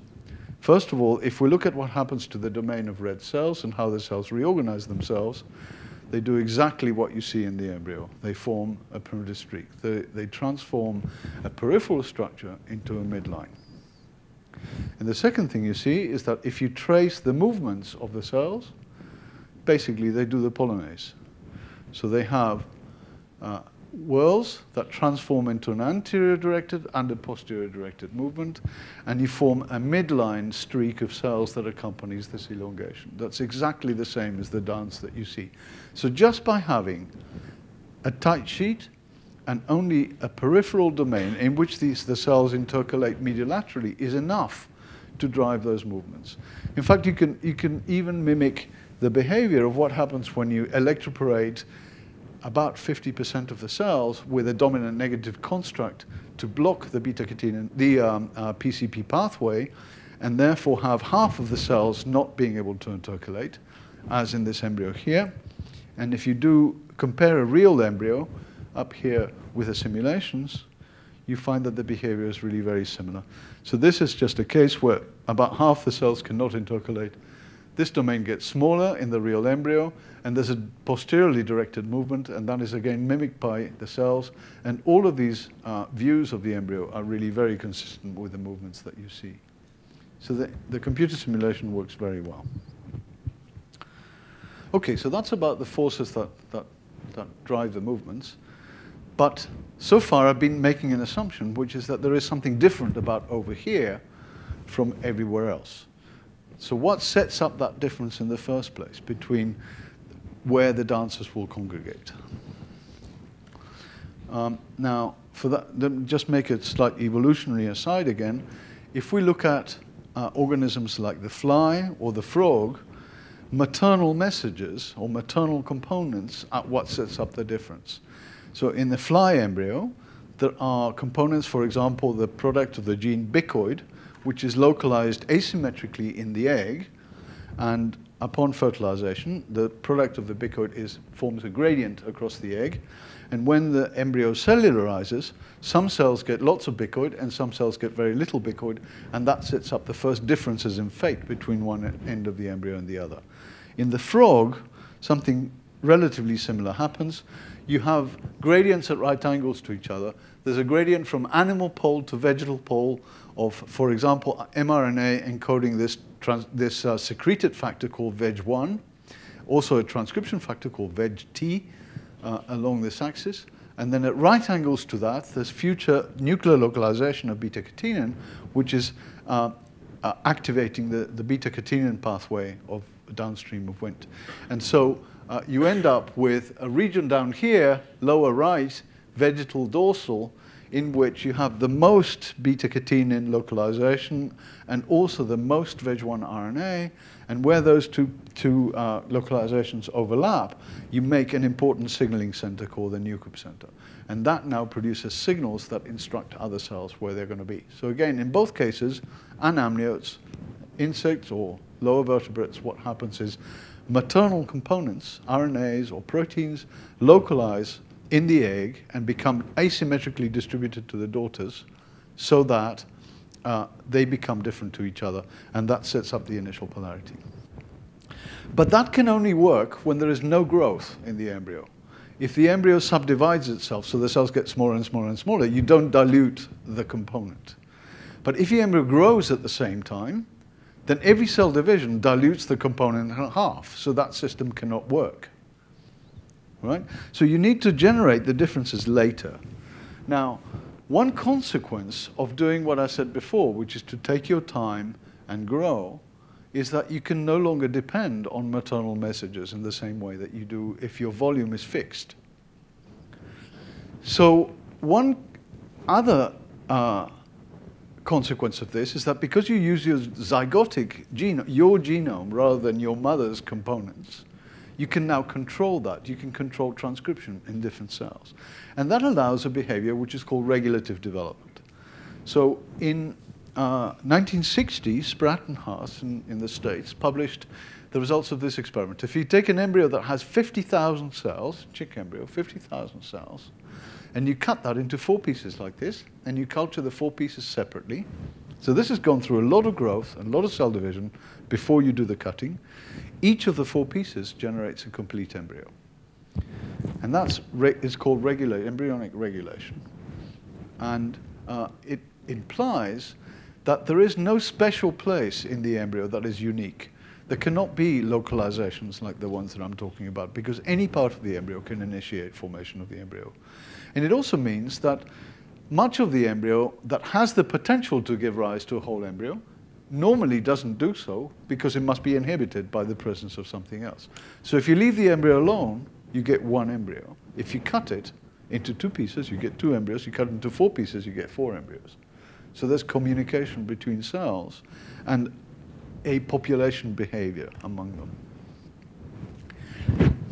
[SPEAKER 2] First of all, if we look at what happens to the domain of red cells and how the cells reorganize themselves, they do exactly what you see in the embryo. They form a primitive streak. They, they transform a peripheral structure into a midline. And the second thing you see is that if you trace the movements of the cells, basically they do the polonaise. So they have uh, whirls that transform into an anterior directed and a posterior directed movement, and you form a midline streak of cells that accompanies this elongation. That's exactly the same as the dance that you see. So just by having a tight sheet and only a peripheral domain in which these, the cells intercalate mediolaterally is enough to drive those movements. In fact, you can, you can even mimic the behavior of what happens when you electroporate about 50% of the cells with a dominant negative construct to block the beta-catenin, the um, uh, PCP pathway, and therefore have half of the cells not being able to intercalate, as in this embryo here. And if you do compare a real embryo up here with the simulations, you find that the behavior is really very similar. So this is just a case where about half the cells cannot intercalate. This domain gets smaller in the real embryo, and there's a posteriorly directed movement, and that is again mimicked by the cells. And all of these uh, views of the embryo are really very consistent with the movements that you see. So the, the computer simulation works very well. Okay, so that's about the forces that, that, that drive the movements. But so far, I've been making an assumption, which is that there is something different about over here from everywhere else. So what sets up that difference in the first place between where the dancers will congregate? Um, now, for that, just make a slight evolutionary aside again. If we look at uh, organisms like the fly or the frog, maternal messages or maternal components are what sets up the difference. So in the fly embryo, there are components, for example, the product of the gene bicoid, which is localized asymmetrically in the egg, and upon fertilization, the product of the bicoid is, forms a gradient across the egg, and when the embryo cellularizes, some cells get lots of bicoid and some cells get very little bicoid, and that sets up the first differences in fate between one end of the embryo and the other. In the frog, something relatively similar happens. You have gradients at right angles to each other. There's a gradient from animal pole to vegetal pole of, for example, mRNA encoding this, this uh, secreted factor called VEG1, also a transcription factor called VEGT, uh, along this axis. And then at right angles to that, there's future nuclear localization of beta catenin, which is uh, uh, activating the, the beta catenin pathway of downstream of Wnt. And so uh, you end up with a region down here, lower right, vegetal dorsal, in which you have the most beta catenin localization and also the most VEG1 RNA. And where those two, two uh, localizations overlap, you make an important signaling center called the Nieuwkoop center. And that now produces signals that instruct other cells where they're going to be. So again, in both cases, anamniotes, insects or lower vertebrates, what happens is maternal components, RNAs or proteins, localize in the egg and become asymmetrically distributed to the daughters so that uh, they become different to each other, and that sets up the initial polarity. But that can only work when there is no growth in the embryo. If the embryo subdivides itself, so the cells get smaller and smaller and smaller, you don't dilute the component. But if the embryo grows at the same time, then every cell division dilutes the component in half, so that system cannot work. Right? So you need to generate the differences later. Now, one consequence of doing what I said before, which is to take your time and grow, is that you can no longer depend on maternal messages in the same way that you do if your volume is fixed. So, one other uh, consequence of this is that because you use your zygotic genome, your genome, rather than your mother's components, you can now control that. You can control transcription in different cells. And that allows a behavior which is called regulative development. So in uh, 1960, Spratt and Haas in, in the States published the results of this experiment. If you take an embryo that has 50,000 cells, chick embryo, 50,000 cells, and you cut that into four pieces like this, and you culture the four pieces separately. So this has gone through a lot of growth and a lot of cell division before you do the cutting. Each of the four pieces generates a complete embryo. And that's is called embryonic regulation. And uh, it implies that there is no special place in the embryo that is unique. There cannot be localizations like the ones that I'm talking about because any part of the embryo can initiate formation of the embryo. And it also means that much of the embryo that has the potential to give rise to a whole embryo normally doesn't do so because it must be inhibited by the presence of something else. So if you leave the embryo alone, you get one embryo. If you cut it into two pieces, you get two embryos. You cut it into four pieces, you get four embryos. So there's communication between cells and a population behavior among them.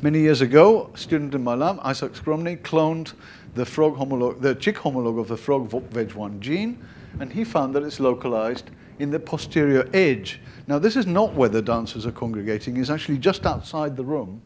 [SPEAKER 2] Many years ago, a student in my lab, Isaac Skromne, cloned the, frog homolog, the chick homolog of the frog VEG1 gene, and he found that it's localized in the posterior edge. Now, this is not where the dancers are congregating, it's actually just outside the room,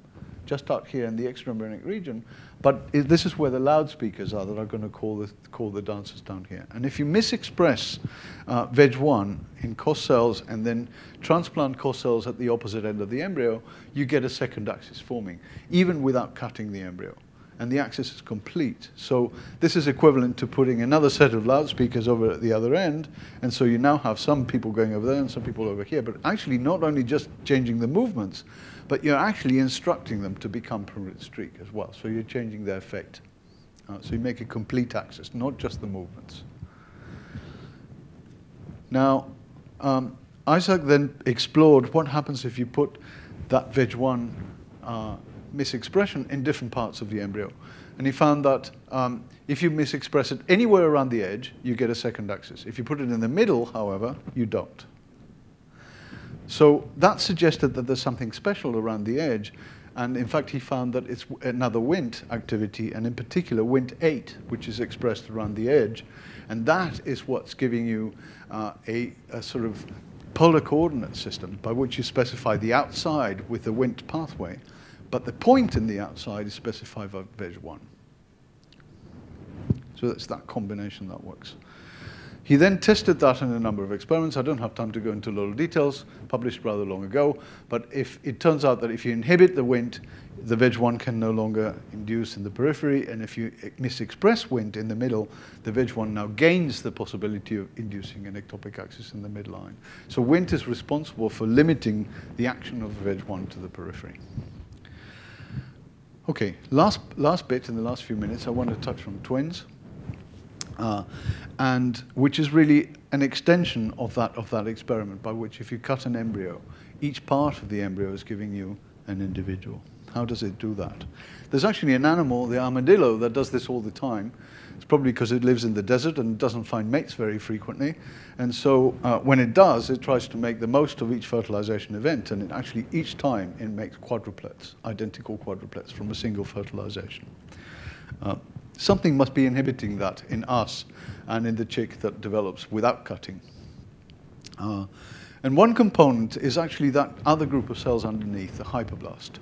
[SPEAKER 2] just out here in the extraembryonic region. But it, this is where the loudspeakers are that are going to call the, call the dancers down here. And if you misexpress uh, VEG1 in cos cells and then transplant cos cells at the opposite end of the embryo, you get a second axis forming, even without cutting the embryo and the axis is complete. So this is equivalent to putting another set of loudspeakers over at the other end, and so you now have some people going over there and some people over here, but actually not only just changing the movements, but you're actually instructing them to become primitive streak as well. So you're changing their fate. Uh, so you make a complete axis, not just the movements. Now, um, Isaac then explored what happens if you put that VEG1 uh, misexpression in different parts of the embryo. And he found that um, if you misexpress it anywhere around the edge, you get a second axis. If you put it in the middle, however, you don't. So that suggested that there's something special around the edge. And in fact, he found that it's another Wnt activity, and in particular, Wnt8, which is expressed around the edge. And that is what's giving you uh, a, a, sort of polar coordinate system by which you specify the outside with the Wnt pathway. But the point in the outside is specified by VEG1. So it's that combination that works. He then tested that in a number of experiments. I don't have time to go into a lot of details, published rather long ago. But if it turns out that if you inhibit the Wnt, the VEG1 can no longer induce in the periphery. And if you misexpress Wnt in the middle, the VEG1 now gains the possibility of inducing an ectopic axis in the midline. So Wnt is responsible for limiting the action of the VEG1 to the periphery. Okay, last, last bit in the last few minutes, I want to touch on twins uh, and which is really an extension of that, of that experiment by which if you cut an embryo, each part of the embryo is giving you an individual. How does it do that? There's actually an animal, the armadillo, that does this all the time. It's probably because it lives in the desert and doesn't find mates very frequently. And so uh, when it does, it tries to make the most of each fertilization event. And it actually, each time, it makes quadruplets, identical quadruplets from a single fertilization. Uh, something must be inhibiting that in us and in the chick that develops without cutting. Uh, and one component is actually that other group of cells underneath, the hypoblast.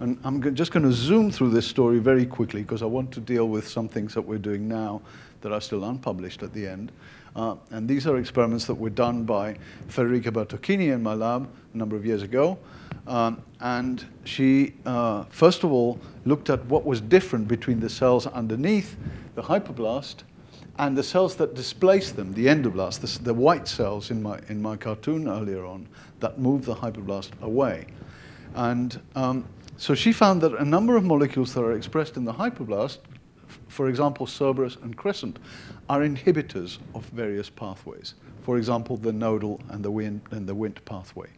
[SPEAKER 2] And I'm just going to zoom through this story very quickly because I want to deal with some things that we're doing now that are still unpublished at the end. Uh, and these are experiments that were done by Federica Bertocchini in my lab a number of years ago. Um, and she, uh, first of all, looked at what was different between the cells underneath the hypoblast and the cells that displace them, the endoblast, the, the white cells in my, in my cartoon earlier on that move the hypoblast away. And um, so she found that a number of molecules that are expressed in the hypoblast, for example, Cerberus and Crescent, are inhibitors of various pathways. For example, the nodal and the, Wnt, and the pathway.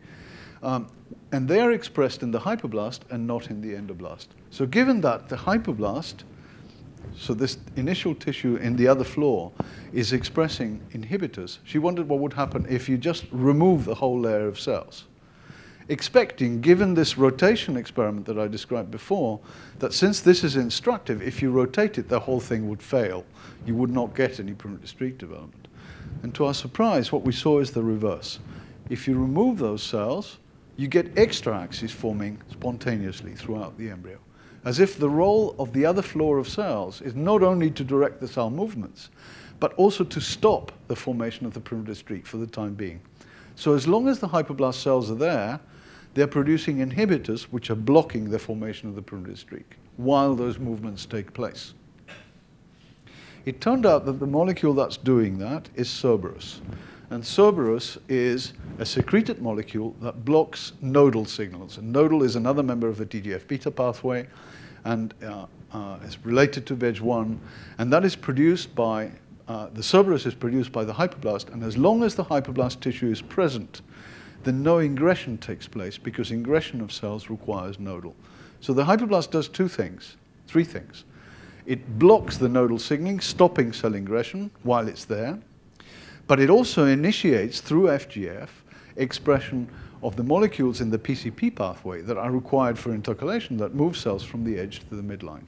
[SPEAKER 2] Um, and they are expressed in the hypoblast and not in the endoblast. So given that the hypoblast, so this initial tissue in the other floor, is expressing inhibitors, she wondered what would happen if you just remove the whole layer of cells. Expecting, given this rotation experiment that I described before, that since this is instructive, if you rotate it, the whole thing would fail. You would not get any primitive streak development. And to our surprise, what we saw is the reverse. If you remove those cells, you get extra axes forming spontaneously throughout the embryo, as if the role of the other floor of cells is not only to direct the cell movements, but also to stop the formation of the primitive streak for the time being. So as long as the hypoblast cells are there, they're producing inhibitors which are blocking the formation of the primitive streak while those movements take place. It turned out that the molecule that's doing that is Cerberus. And Cerberus is a secreted molecule that blocks nodal signals. And nodal is another member of the TGF-beta pathway and uh, uh, is related to VEG1. And that is produced by, uh, the Cerberus is produced by the hypoblast. And as long as the hypoblast tissue is present, then no ingression takes place because ingression of cells requires nodal. So the hypoblast does two things, three things. It blocks the nodal signaling, stopping cell ingression while it's there. But it also initiates, through FGF, expression of the molecules in the PCP pathway that are required for intercalation that move cells from the edge to the midline.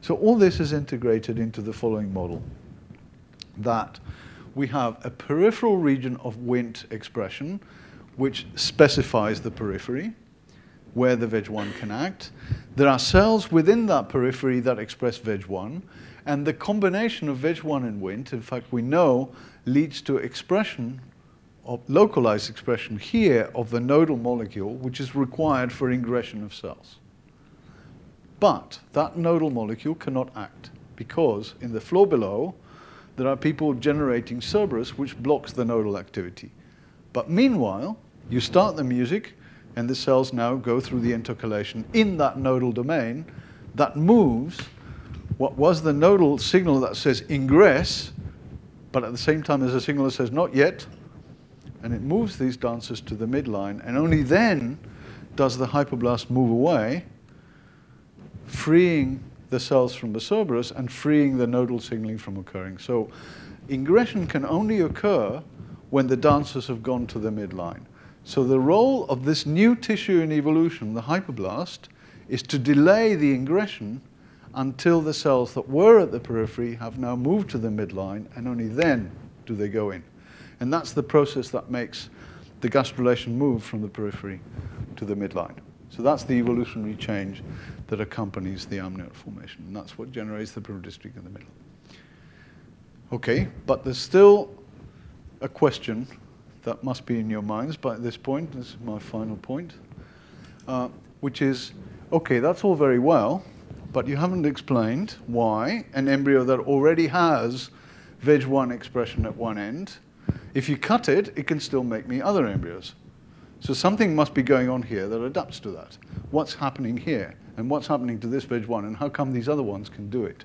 [SPEAKER 2] So all this is integrated into the following model, that we have a peripheral region of Wnt expression, which specifies the periphery, where the VEG1 can act. There are cells within that periphery that express VEG1, and the combination of VEG1 and Wnt, in fact, we know leads to expression of localized expression here of the nodal molecule, which is required for ingression of cells. But that nodal molecule cannot act because in the floor below, there are people generating Cerberus, which blocks the nodal activity. But meanwhile, you start the music, and the cells now go through the intercalation in that nodal domain that moves what was the nodal signal that says ingress but at the same time there's a signal that says not yet, and it moves these dancers to the midline, and only then does the hypoblast move away, freeing the cells from the Cerberus and freeing the nodal signaling from occurring. So ingression can only occur when the dancers have gone to the midline. So the role of this new tissue in evolution, the hypoblast, is to delay the ingression until the cells that were at the periphery have now moved to the midline, and only then do they go in. And that's the process that makes the gastrulation move from the periphery to the midline. So that's the evolutionary change that accompanies the amniote formation. And that's what generates the primitive streak in the middle. Okay, but there's still a question that must be in your minds by this point. This is my final point, uh, which is, okay, that's all very well, but you haven't explained why an embryo that already has VEG1 expression at one end, if you cut it, it can still make me other embryos. So something must be going on here that adapts to that. What's happening here? And what's happening to this VEG1? And how come these other ones can do it?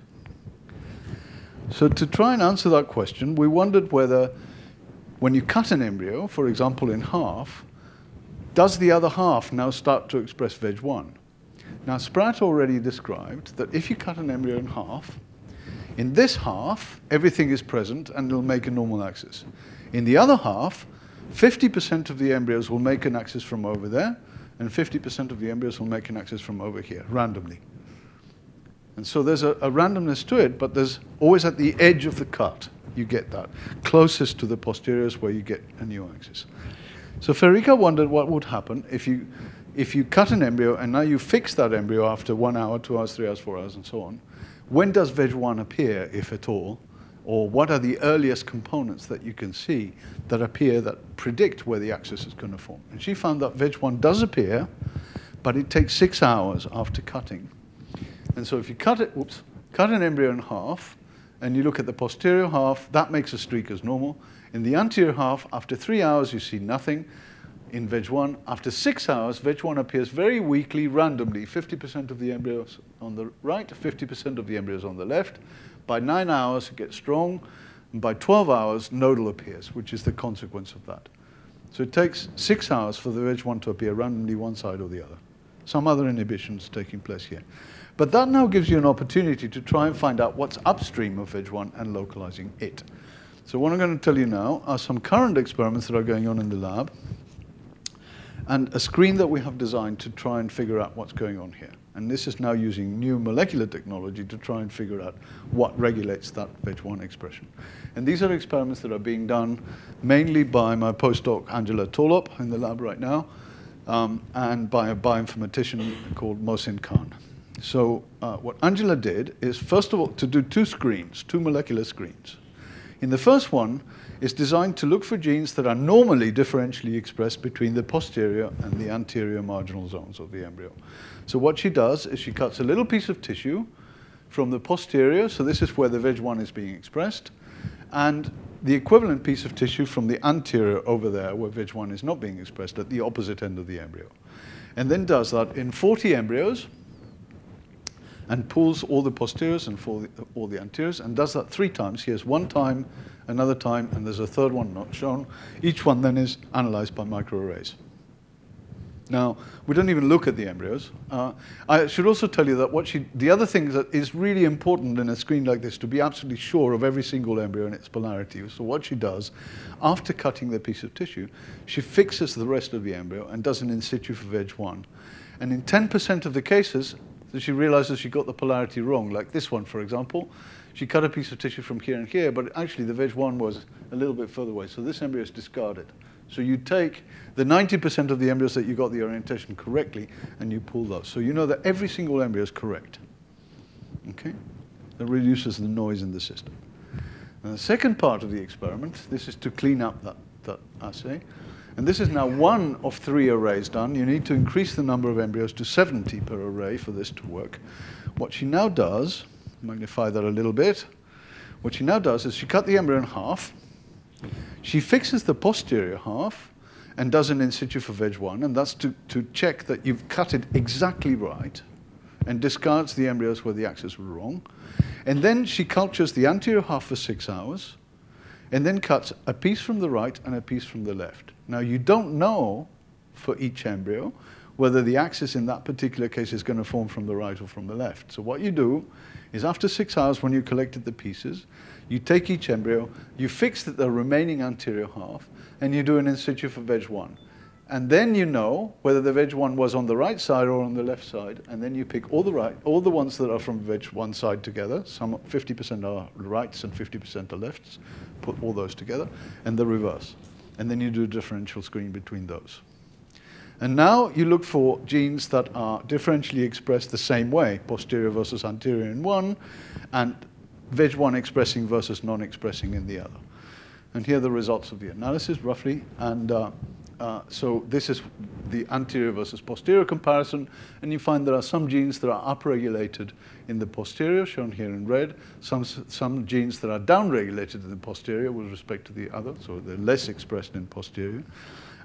[SPEAKER 2] So to try and answer that question, we wondered whether when you cut an embryo, for example, in half, does the other half now start to express VEG1? Now, Spratt already described that if you cut an embryo in half, in this half, everything is present and it'll make a normal axis. In the other half, 50% of the embryos will make an axis from over there, and 50% of the embryos will make an axis from over here, randomly. And so there's a, a, randomness to it, but there's always at the edge of the cut, you get that. Closest to the posteriors where you get a new axis. So Federica wondered what would happen if you, if you cut an embryo and now you fix that embryo after one hour, two hours, three hours, four hours, and so on. When does VEG1 appear, if at all? Or what are the earliest components that you can see that appear that predict where the axis is going to form? And she found that VEG1 does appear, but it takes six hours after cutting and so if you cut it, whoops, cut an embryo in half, and you look at the posterior half, that makes a streak as normal. In the anterior half, after three hours, you see nothing in VEG1. After six hours, VEG1 appears very weakly, randomly, 50% of the embryos on the right, 50% of the embryos on the left. By nine hours, it gets strong. And by 12 hours, nodal appears, which is the consequence of that. So it takes six hours for the VEG1 to appear randomly one side or the other. Some other inhibitions taking place here. But that now gives you an opportunity to try and find out what's upstream of VEG1 and localizing it. So what I'm going to tell you now are some current experiments that are going on in the lab and a screen that we have designed to try and figure out what's going on here. And this is now using new molecular technology to try and figure out what regulates that VEG1 expression. And these are experiments that are being done mainly by my postdoc Angela Tolop in the lab right now, um, and by a bioinformatician called Mohsin Khan. So uh, what Angela did is, first of all, to do two screens, two molecular screens. In the first one, it's designed to look for genes that are normally differentially expressed between the posterior and the anterior marginal zones of the embryo. So what she does is she cuts a little piece of tissue from the posterior, so this is where the VEG1 is being expressed, and the equivalent piece of tissue from the anterior over there where VEG1 is not being expressed at the opposite end of the embryo. And then does that in 40 embryos, and pulls all the posteriors and all the anteriors and does that three times. Here's one time, another time, and there's a third one not shown. Each one then is analyzed by microarrays. Now, we don't even look at the embryos. Uh, I should also tell you that what she, the other thing that is really important in a screen like this to be absolutely sure of every single embryo and its polarity. So what she does, after cutting the piece of tissue, she fixes the rest of the embryo and does an in situ for VEG1. And in 10% of the cases, so she realizes she got the polarity wrong, like this one, for example. She cut a piece of tissue from here and here, but actually the VEG1 was a little bit further away, so this embryo is discarded. So you take the 90% of the embryos that you got the orientation correctly, and you pull those. So you know that every single embryo is correct. Okay? That reduces the noise in the system. And the second part of the experiment, this is to clean up that, that assay. And this is now one of three arrays done. You need to increase the number of embryos to 70 per array for this to work. What she now does, magnify that a little bit, what she now does is she cut the embryo in half. She fixes the posterior half and does an in situ for VEG1, and that's to, to check that you've cut it exactly right and discards the embryos where the axes were wrong. And then she cultures the anterior half for six hours and then cuts a piece from the right and a piece from the left. Now, you don't know for each embryo whether the axis in that particular case is going to form from the right or from the left. So what you do is after six hours when you collected the pieces, you take each embryo, you fix the remaining anterior half, and you do an in situ for VEG1. And then you know whether the veg one was on the right side or on the left side. And then you pick all the right, all the ones that are from veg one side together. Some 50% are rights and 50% are lefts. Put all those together, and the reverse. And then you do a differential screen between those. And now you look for genes that are differentially expressed the same way, posterior versus anterior in one, and VEG1 expressing versus non-expressing in the other. And here are the results of the analysis, roughly. And uh, uh, so this is the anterior versus posterior comparison, and you find there are some genes that are upregulated in the posterior, shown here in red, some, some genes that are downregulated in the posterior with respect to the other, so they're less expressed in posterior.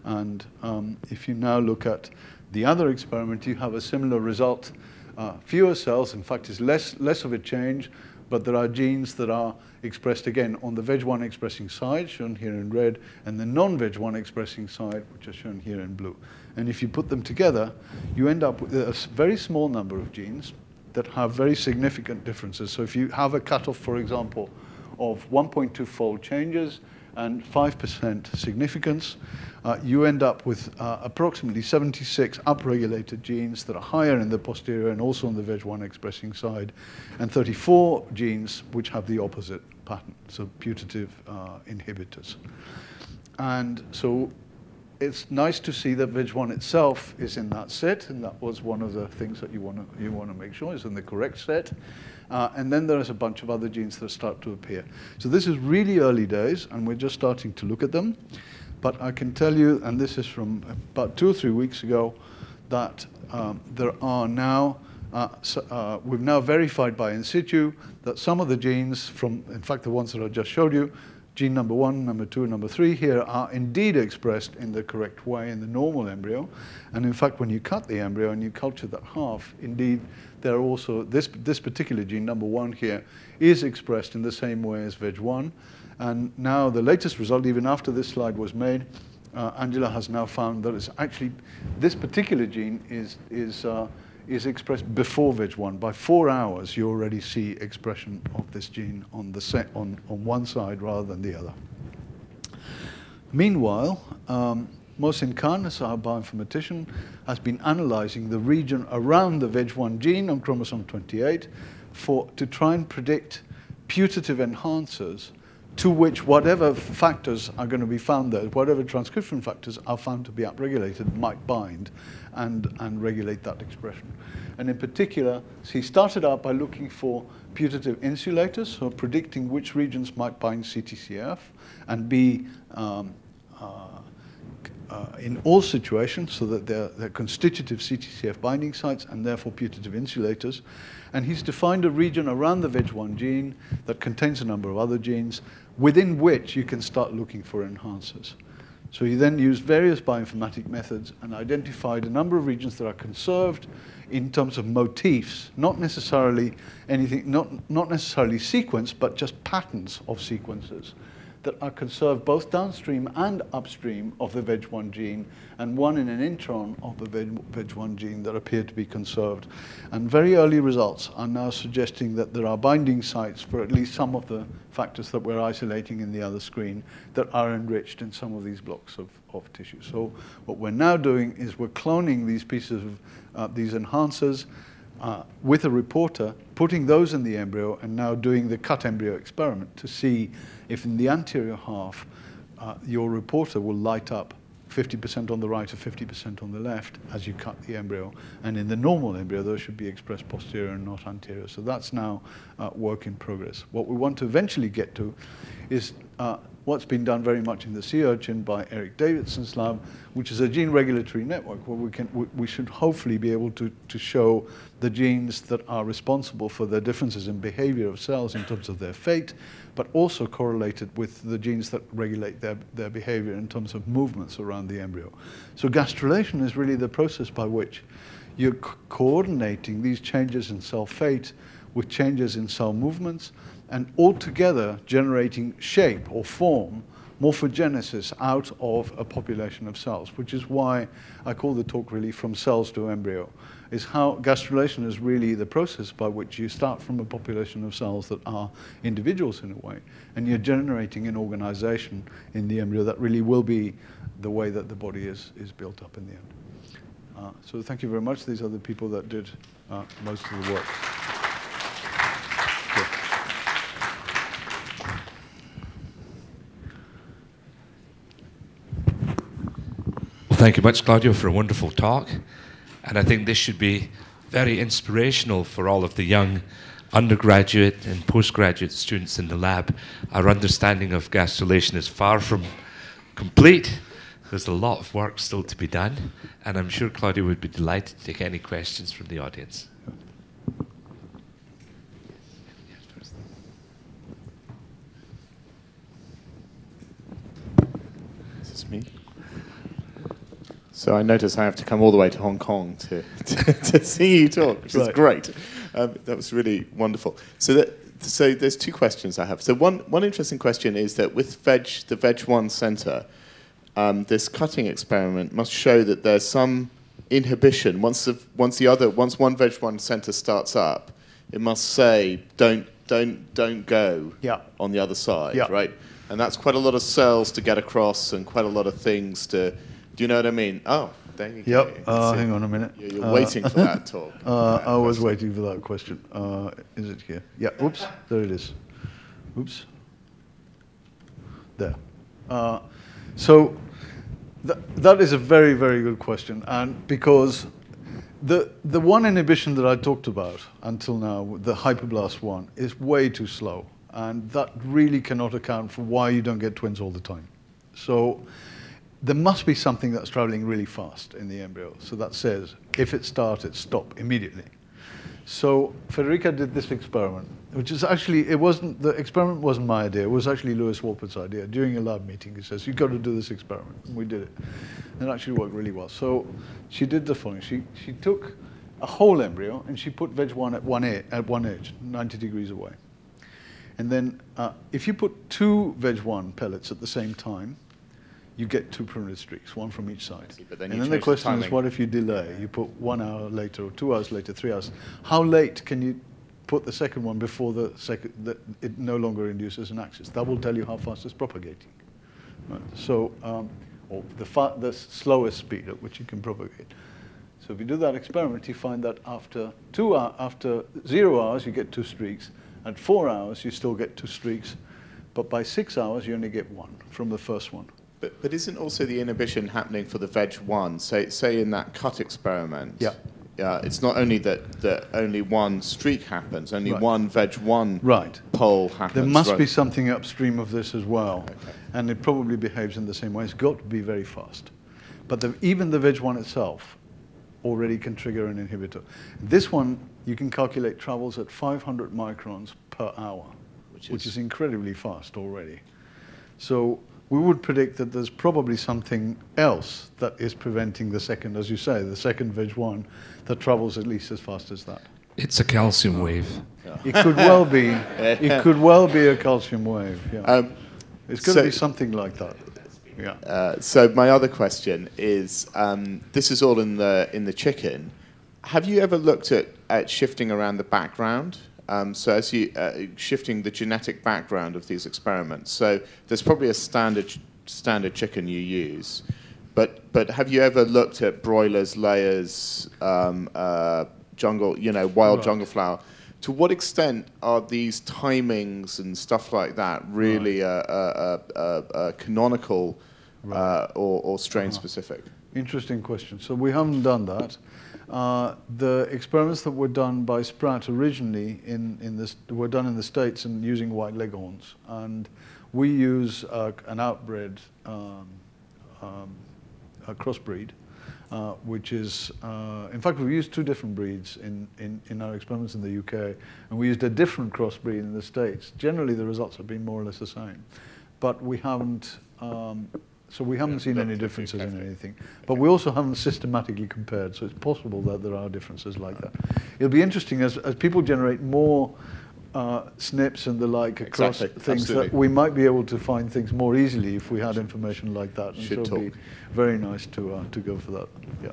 [SPEAKER 2] And um, if you now look at the other experiment, you have a similar result. Uh, fewer cells, in fact, is less, less of a change, but there are genes that are expressed again on the VEG1 expressing side, shown here in red, and the non-VEG1 expressing side, which are shown here in blue. And if you put them together, you end up with a very small number of genes that have very significant differences. So if you have a cutoff, for example, of 1.2-fold changes, and 5% significance, uh, you end up with uh, approximately 76 upregulated genes that are higher in the posterior and also on the VEG1 expressing side, and 34 genes which have the opposite pattern, so putative uh, inhibitors. And so it's nice to see that VEG1 itself is in that set, and that was one of the things that you want to you want to make sure is in the correct set. Uh, and then there's a bunch of other genes that start to appear. So this is really early days, and we're just starting to look at them. But I can tell you, and this is from about two or three weeks ago, that um, there are now, uh, so, uh, we've now verified by in situ that some of the genes from, in fact, the ones that I just showed you, gene number one, number two, number three here are indeed expressed in the correct way in the normal embryo. And in fact, when you cut the embryo and you culture that half, indeed, there are also, this, this particular gene, number one here, is expressed in the same way as VEG1. And now the latest result, even after this slide was made, uh, Angela has now found that it's actually, this particular gene is, is uh, is expressed before VEG1. By four hours, you already see expression of this gene on, the set, on, on one side rather than the other. Meanwhile, um, Mohsin Khan, our bioinformatician, has been analyzing the region around the VEG1 gene on chromosome 28 for, to try and predict putative enhancers to which whatever factors are going to be found there, whatever transcription factors are found to be upregulated, might bind and, and regulate that expression. And in particular, he started out by looking for putative insulators, so predicting which regions might bind CTCF and be um, uh, uh, in all situations so that they're, they're, constitutive CTCF binding sites and therefore putative insulators. And he's defined a region around the VEG1 gene that contains a number of other genes within which you can start looking for enhancers. So he then used various bioinformatic methods and identified a number of regions that are conserved in terms of motifs, not necessarily anything, not, not necessarily sequence, but just patterns of sequences that are conserved both downstream and upstream of the VEG1 gene, and one in an intron of the VEG1 gene that appear to be conserved. And very early results are now suggesting that there are binding sites for at least some of the factors that we're isolating in the other screen that are enriched in some of these blocks of, of tissue. So what we're now doing is we're cloning these pieces of uh, these enhancers uh, with a reporter, putting those in the embryo and now doing the cut embryo experiment to see if in the anterior half uh, your reporter will light up 50% on the right or 50% on the left as you cut the embryo. And in the normal embryo, those should be expressed posterior and not anterior. So that's now uh, work in progress. What we want to eventually get to is uh, what's been done very much in the sea urchin by Eric Davidson's lab, which is a gene regulatory network where we, can, we, we should hopefully be able to, to show the genes that are responsible for the differences in behavior of cells in terms of their fate, but also correlated with the genes that regulate their, their behavior in terms of movements around the embryo. So gastrulation is really the process by which you're co coordinating these changes in cell fate with changes in cell movements and altogether generating shape or form morphogenesis out of a population of cells, which is why I call the talk really from cells to embryo, is how gastrulation is really the process by which you start from a population of cells that are individuals in a way, and you're generating an organization in the embryo that really will be the way that the body is, is built up in the end. Uh, so thank you very much. These are the people that did uh, most of the work.
[SPEAKER 1] Well, thank you very much, Claudio, for a wonderful talk. And I think this should be very inspirational for all of the young undergraduate and postgraduate students in the lab. Our understanding of gastrulation is far from complete. There's a lot of work still to be done, and I'm sure Claudio would be delighted to take any questions from the audience.
[SPEAKER 3] Is this me? So I notice I have to come all the way to Hong Kong to, [laughs] to, to see you talk, which is great. Um, that was really wonderful. So that, so there's two questions I have. So one, one interesting question is that with Veg, the Veg One Center, um, this cutting experiment must show that there's some inhibition once the once the other once one Veg One Center starts up, it must say don't don't don't go
[SPEAKER 2] Yeah.
[SPEAKER 3] on the other side,
[SPEAKER 2] Yeah.
[SPEAKER 3] right? And that's quite a lot of cells to get across and quite a lot of things to. Do you know what I mean? Oh, thank you.
[SPEAKER 2] Yep. Uh, hang on a minute.
[SPEAKER 3] You're, you're
[SPEAKER 2] Uh,
[SPEAKER 3] waiting for that talk. [laughs]
[SPEAKER 2] Uh,
[SPEAKER 3] That
[SPEAKER 2] I was
[SPEAKER 3] question.
[SPEAKER 2] waiting for that question. Uh, is it here? Yeah. Oops. There it is. Oops. There. Uh, so th- that is a very, very good question, and because the the one inhibition that I talked about until now, the hypoblast one, is way too slow, and that really cannot account for why you don't get twins all the time. So there must be something that's traveling really fast in the embryo. So that says if it started, stop immediately. So Federica did this experiment, which is actually it wasn't the experiment wasn't my idea. It was actually Lewis Wolpert's idea. During a lab meeting, he says you've got to do this experiment, and we did it. And it actually worked really well. So she did the following: she she took a whole embryo and she put veg one at one at one edge, 90 degrees away. And then uh, if you put two veg one pellets at the same time, you get two primitive streaks, one from each side.
[SPEAKER 3] see, but then
[SPEAKER 2] and then the
[SPEAKER 3] change the
[SPEAKER 2] question is, what if you delay? You put one hour later, or two hours later, three hours. How late can you put the second one before the second, that it no longer induces an axis? That will tell you how fast it's propagating. Right. So, um, or the, fa- the slowest speed at which you can propagate. So if you do that experiment, you find that after two hour, after zero hours, you get two streaks. At four hours, you still get two streaks. But by six hours, you only get one from the first one.
[SPEAKER 3] But, but isn't also the inhibition happening for the veg one? Say, say in that cut experiment.
[SPEAKER 2] Yeah.
[SPEAKER 3] Yeah. It's not only that, that only one streak happens, only
[SPEAKER 2] Right.
[SPEAKER 3] one veg one
[SPEAKER 2] Right.
[SPEAKER 3] pole happens.
[SPEAKER 2] There must
[SPEAKER 3] right?
[SPEAKER 2] be something upstream of this as well.
[SPEAKER 3] Okay.
[SPEAKER 2] And it probably behaves in the same way. It's got to be very fast. But the, even the veg one itself already can trigger an inhibitor. This one, you can calculate travels at 500 microns per hour,
[SPEAKER 3] Which is,
[SPEAKER 2] which,
[SPEAKER 3] is
[SPEAKER 2] incredibly fast already. So we would predict that there's probably something else that is preventing the second, as you say, the second veg one that travels at least as fast as that.
[SPEAKER 1] It's a calcium wave.
[SPEAKER 2] It could well be. [laughs] It could well be a calcium wave. Yeah.
[SPEAKER 3] Um,
[SPEAKER 2] it's going to
[SPEAKER 3] so-
[SPEAKER 2] be something like that. Yeah.
[SPEAKER 3] Uh, so my other question is: um, This is all in the in the chicken. Have you ever looked at, at shifting around the background? Um, so as you uh, shifting the genetic background of these experiments. So there's probably a standard standard chicken you use, but but have you ever looked at broilers, layers, um, uh, jungle, you know, wild
[SPEAKER 2] Right.
[SPEAKER 3] jungle flower? To what extent are these timings and stuff like that really a, a, a, a, a canonical uh, or, or strain specific?
[SPEAKER 2] Interesting question. So we haven't done that. Uh, the experiments that were done by Spratt originally in, in this, were done in the States and using white leghorns. And we use uh, an outbred, um, um, crossbreed, uh, which is, uh, in fact, we've used two different breeds in, in, in our experiments in the UK, and we used a different crossbreed in the States. Generally, the results have been more or less the same. But we haven't, um, so we haven't seen any differences in anything. But we also haven't systematically compared, so it's possible that there are differences like that. It'll be interesting as, as people generate more uh, SNPs and the like across
[SPEAKER 3] Exactly,
[SPEAKER 2] things
[SPEAKER 3] absolutely.
[SPEAKER 2] that we might be able to find things more easily if we had information like that. And
[SPEAKER 3] Should
[SPEAKER 2] so it'd be very nice to uh, to go for that. Yeah.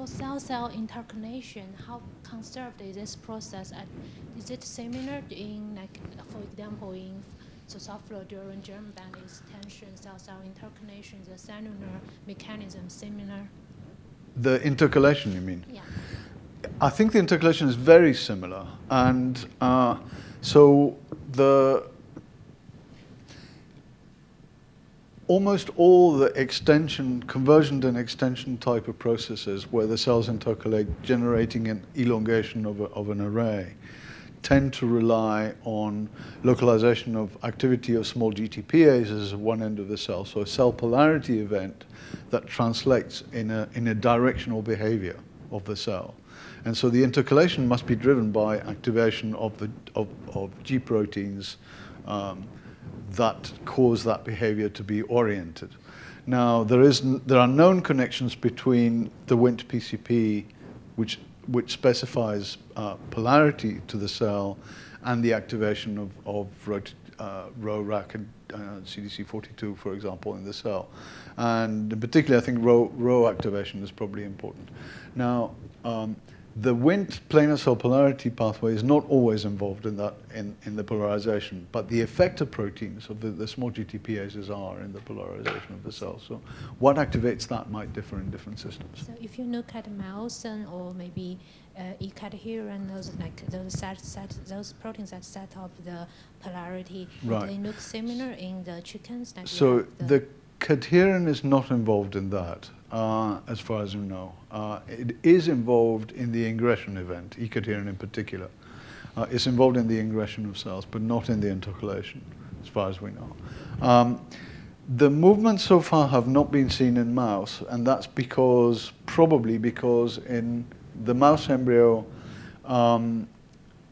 [SPEAKER 4] For cell-cell interconnection, how conserved is this process? And is it similar in, like, for example, in Drosophila during germ band extension, cell-cell interconnection, the cellular mechanism similar?
[SPEAKER 2] The intercalation, you mean?
[SPEAKER 4] Yeah.
[SPEAKER 2] I think the intercalation is very similar, and uh, so the almost all the extension, conversion and extension type of processes where the cells intercalate, generating an elongation of, a, of an array, tend to rely on localization of activity of small GTPase as one end of the cell. So a cell polarity event that translates in a, in a directional behavior of the cell. And so the intercalation must be driven by activation of, the, of, of G proteins um, that cause that behavior to be oriented. Now, there, is, there are known connections between the Wnt PCP, which, which specifies uh, polarity to the cell, and the activation of, of uh, and uh, CDC42, for example, in the cell. And in particular, I think Rho activation is probably important. Now, um, the Wnt planar cell polarity pathway is not always involved in that in, in the polarization, but the effector proteins of the, the small GTPases are in the polarization of the cell. So what activates that might differ in different systems.
[SPEAKER 4] So if you look at mouse and or maybe uh, ecadherin, those like those set, set those proteins that set up the polarity,
[SPEAKER 2] Right.
[SPEAKER 4] they look similar in the chickens.
[SPEAKER 2] So the cadherin is not involved in that, uh, as far as we know. Uh, it is involved in the ingression event, E. cadherin in particular. Uh, it's involved in the ingression of cells, but not in the intercalation, as far as we know. Um, the movements so far have not been seen in mouse, and that's because, probably because in the mouse embryo, um,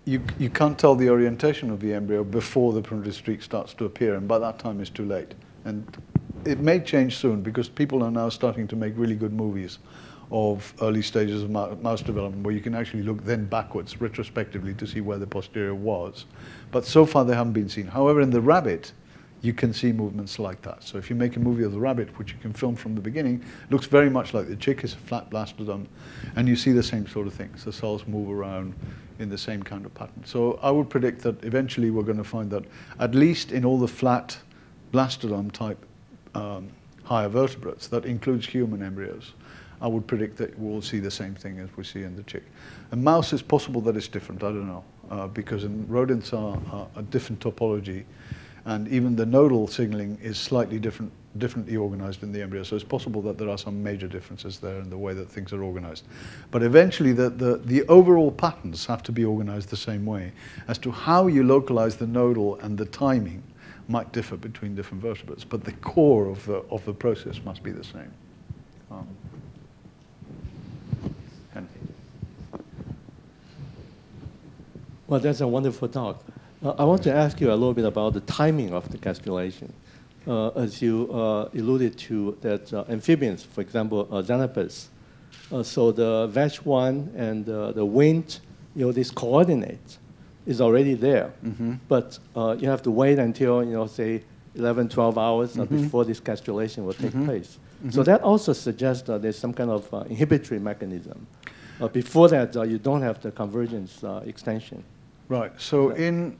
[SPEAKER 2] you, you can't tell the orientation of the embryo before the primitive streak starts to appear, and by that time it's too late. And it may change soon because people are now starting to make really good movies of early stages of mouse development where you can actually look then backwards retrospectively to see where the posterior was. But so far they haven't been seen. However, in the rabbit, you can see movements like that. So if you make a movie of the rabbit, which you can film from the beginning, looks very much like the chick is a flat blastoderm, and you see the same sort of things. The cells move around in the same kind of pattern. So I would predict that eventually we're going to find that at least in all the flat blastoderm type um, higher vertebrates, that includes human embryos, I would predict that we'll see the same thing as we see in the chick. A mouse is possible that it's different, I don't know, uh, because in rodents are, are a different topology, and even the nodal signaling is slightly different, differently organized in the embryo. So it's possible that there are some major differences there in the way that things are organized. But eventually, the, the, the overall patterns have to be organized the same way. As to how you localize the nodal and the timing might differ between different vertebrates, but the core of the, of the process must be the same. Um,
[SPEAKER 5] Well, that's a wonderful talk. Uh, I want to ask you a little bit about the timing of the gastrulation. Uh, as you uh, alluded to, that uh, amphibians, for example, uh, xenopus, uh, so the VEG1 and uh, the Wnt, you know, this coordinate is already there. But uh, you have to wait until, you know, say 11, 12 hours uh, before this gastrulation will take place. So that also suggests that there's some kind of uh, inhibitory mechanism. Uh, before that, uh, you don't have the convergence uh, extension.
[SPEAKER 2] Right. So in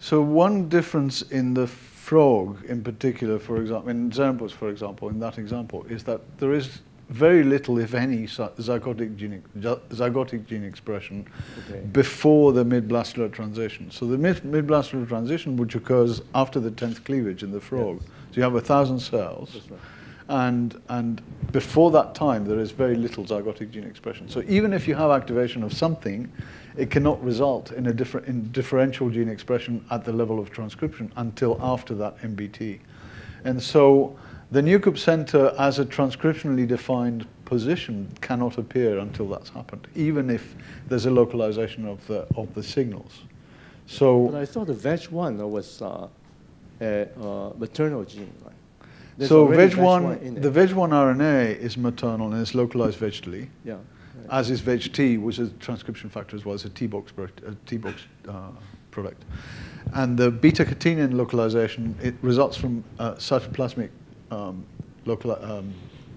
[SPEAKER 2] so one difference in the frog, in particular, for example, in Xenopus, for example, in that example, is that there is very little, if any, zygotic gene, zygotic gene expression
[SPEAKER 5] Okay.
[SPEAKER 2] before the mid-blastular transition. So the mid- mid-blastular transition, which occurs after the 10th cleavage in the frog,
[SPEAKER 5] Yes.
[SPEAKER 2] so you have a thousand cells,
[SPEAKER 5] right.
[SPEAKER 2] and, and before that time, there is very little zygotic gene expression. So even if you have activation of something, it cannot result in a different in differential gene expression at the level of transcription until after that MBT. And so the Nieuwkoop center as a transcriptionally defined position cannot appear until that's happened, even if there's a localization of the, of the signals.
[SPEAKER 5] But
[SPEAKER 2] So
[SPEAKER 5] I thought the VEG1 was uh, a uh, maternal gene, right? There's
[SPEAKER 2] so
[SPEAKER 5] already
[SPEAKER 2] VEG1,
[SPEAKER 5] in
[SPEAKER 2] the
[SPEAKER 5] it.
[SPEAKER 2] VEG1 RNA is maternal and it's localized vegetally,
[SPEAKER 5] Yeah.
[SPEAKER 2] as is VEG-T, which is a transcription factor as well. as a T-box, product- a T-box uh, product. And the beta-catenin localization, it results from uh, cytoplasmic um, local, um,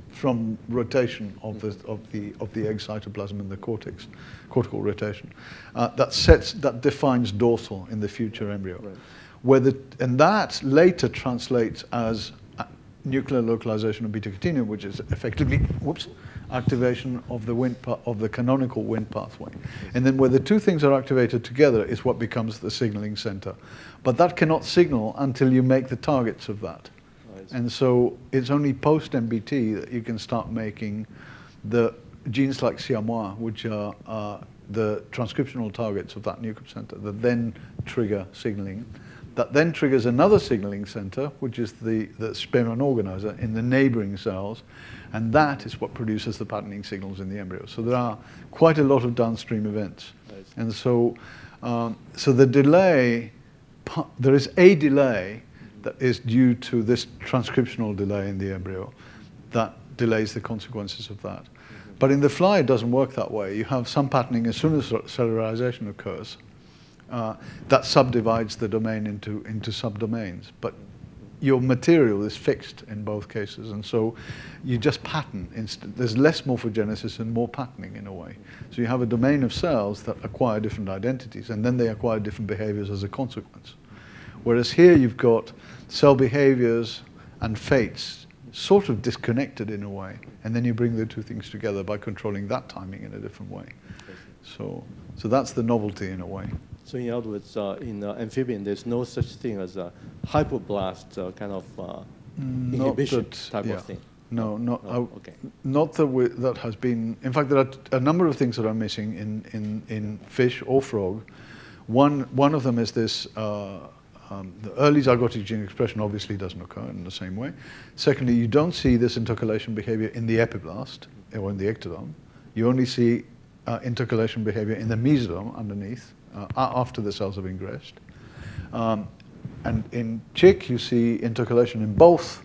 [SPEAKER 2] from rotation of the, of, the, of the egg cytoplasm in the cortex, cortical rotation. Uh, that sets, that defines dorsal in the future embryo.
[SPEAKER 5] Right.
[SPEAKER 2] Where the, and that later translates as uh, nuclear localization of beta-catenin, which is effectively, whoops, activation of the pa- of the canonical Wnt pathway. And then where the two things are activated together is what becomes the signaling center. But that cannot signal until you make the targets of that.
[SPEAKER 5] Right.
[SPEAKER 2] And so it's only post MBT that you can start making the genes like Siamois, which are uh, the transcriptional targets of that nuclear center, that then trigger signaling. That then triggers another signaling center, which is the, the Spemann organizer in the neighboring cells, and that is what produces the patterning signals in the embryo. So there are quite a lot of downstream events.
[SPEAKER 5] Right.
[SPEAKER 2] And so, um, so the delay, there is a delay that is due to this transcriptional delay in the embryo that delays the consequences of that. But in the fly, it doesn't work that way. You have some patterning as soon as cellularization occurs. Uh, that subdivides the domain into, into subdomains. But your material is fixed in both cases, and so you just pattern. There's less morphogenesis and more patterning in a way. So you have a domain of cells that acquire different identities, and then they acquire different behaviors as a consequence. Whereas here you've got cell behaviors and fates sort of disconnected in a way, and then you bring the two things together by controlling that timing in a different way. So, so that's the novelty in a way.
[SPEAKER 5] So in other words, uh, in uh, amphibian, there's no such thing as a hypoblast uh, kind of uh,
[SPEAKER 2] Not
[SPEAKER 5] inhibition
[SPEAKER 2] that-
[SPEAKER 5] type
[SPEAKER 2] yeah.
[SPEAKER 5] of thing.
[SPEAKER 2] No, not
[SPEAKER 5] okay.
[SPEAKER 2] not that we, that has been. In fact, there are a number of things that are missing in, in, in fish or frog. One one of them is this. Uh, um, the early zygotic gene expression obviously doesn't occur in the same way. Secondly, you don't see this intercalation behavior in the epiblast or in the ectoderm. You only see uh, intercalation behavior in the mesoderm underneath uh, after the cells have ingressed. Um, and in chick, you see intercalation in both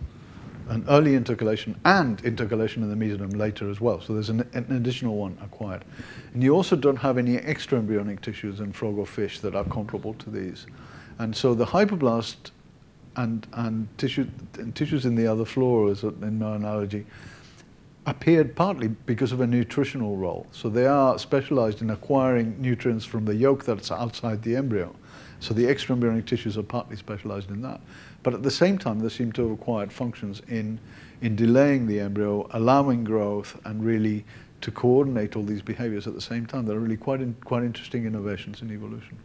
[SPEAKER 2] an early intercalation and intercalation in the mesoderm later as well. So there's an, an additional one acquired. And you also don't have any extra embryonic tissues in frog or fish that are comparable to these. And so the hypoblast and, and, tissue, and tissues in the other floras in my analogy appeared partly because of a nutritional role. So they are specialized in acquiring nutrients from the yolk that's outside the embryo. So the extraembryonic tissues are partly specialized in that. But at the same time, they seem to have acquired functions in, in delaying the embryo, allowing growth, and really to coordinate all these behaviors at the same time. They're really quite, in, quite interesting innovations in evolution.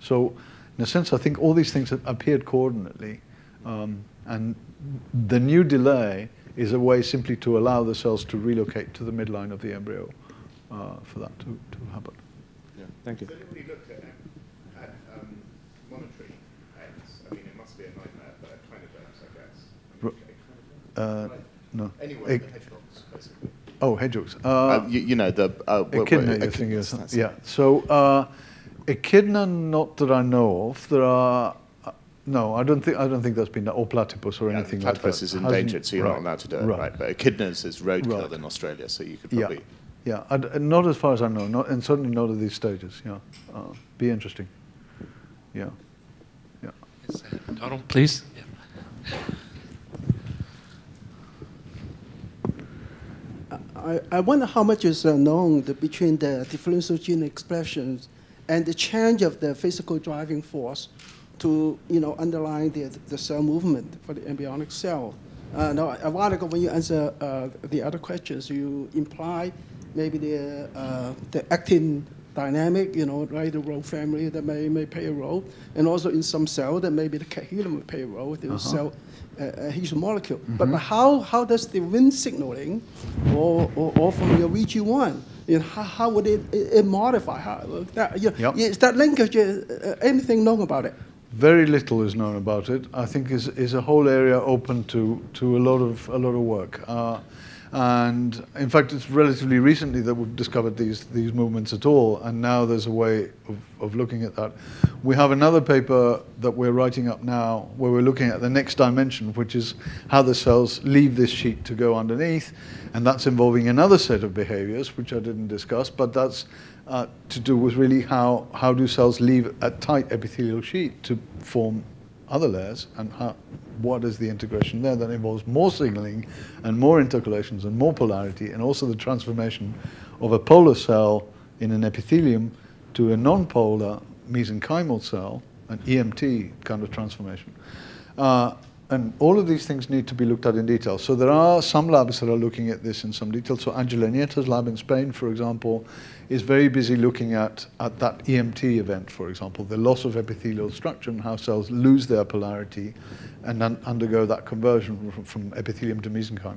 [SPEAKER 2] So, in a sense, I think all these things have appeared coordinately. Um, and the new delay is a way simply to allow the cells to relocate to the midline of the embryo uh, for that to, to happen.
[SPEAKER 5] Yeah. Thank you.
[SPEAKER 3] Has anybody looked at, at um, monotreme eggs? I mean, it must be a nightmare for echinoderms, I guess. I mean,
[SPEAKER 2] Uh, no.
[SPEAKER 3] Anyway,
[SPEAKER 2] Ech-
[SPEAKER 3] the hedgehogs, basically.
[SPEAKER 2] oh, hedgehogs. Uh,
[SPEAKER 3] Uh, you, you know, the... Uh, wh- wh-
[SPEAKER 2] echidna, you're
[SPEAKER 3] echidnas,
[SPEAKER 2] thinking of some-
[SPEAKER 3] that's it.
[SPEAKER 2] yeah. So, uh, echidna, not that I know of. There are. Uh, no, I don't think I don't think that's been done, or platypus or
[SPEAKER 3] Yeah,
[SPEAKER 2] anything
[SPEAKER 3] platypus
[SPEAKER 2] like that.
[SPEAKER 3] is
[SPEAKER 2] Hasn't-
[SPEAKER 3] endangered, so you're
[SPEAKER 2] right,
[SPEAKER 3] not allowed to do it,
[SPEAKER 2] right.
[SPEAKER 3] right? But echidnas is roadkill
[SPEAKER 2] Right.
[SPEAKER 3] in Australia, so you could
[SPEAKER 2] Yeah,
[SPEAKER 3] probably...
[SPEAKER 2] yeah. I d not as far as I know, not, and certainly not at these stages. Yeah, uh, be interesting. Yeah, yeah.
[SPEAKER 1] Yes, uh, Donald, please. Yeah.
[SPEAKER 6] I, I wonder how much is uh, known the, between the differential gene expressions and the change of the physical driving force to you know underline the, the cell movement for the embryonic cell. Uh, now, a while ago, when you answer uh, the other questions, you imply maybe the uh, the actin dynamic, you know, right, the role family that may, may play a role, and also in some cell that maybe the coherent will play a role, the cell uh, adhesion molecule. But, but how, how does the Wnt signaling, or, or, or from your VG1, you know, how, how would it, it, it modify? How, that, you know,
[SPEAKER 2] Yep.
[SPEAKER 6] Is that linkage, uh, uh, anything known about it?
[SPEAKER 2] Very little is known about it. I think is is a whole area open to to a lot of a lot of work. Uh, And in fact, it's relatively recently that we've discovered these, these movements at all, and now there's a way of, of looking at that. We have another paper that we're writing up now where we're looking at the next dimension, which is how the cells leave this sheet to go underneath, and that's involving another set of behaviors, which I didn't discuss, but that's uh, to do with really how, how do cells leave a tight epithelial sheet to form other layers, and how, what is the integration there that involves more signaling and more intercalations and more polarity, and also the transformation of a polar cell in an epithelium to a non-polar mesenchymal cell, an EMT kind of transformation. Uh, and all of these things need to be looked at in detail. So there are some labs that are looking at this in some detail. So Angela Nieto's lab in Spain, for example, is very busy looking at, at that EMT event, for example, the loss of epithelial structure and how cells lose their polarity and undergo that conversion from, from epithelium to mesenchyme.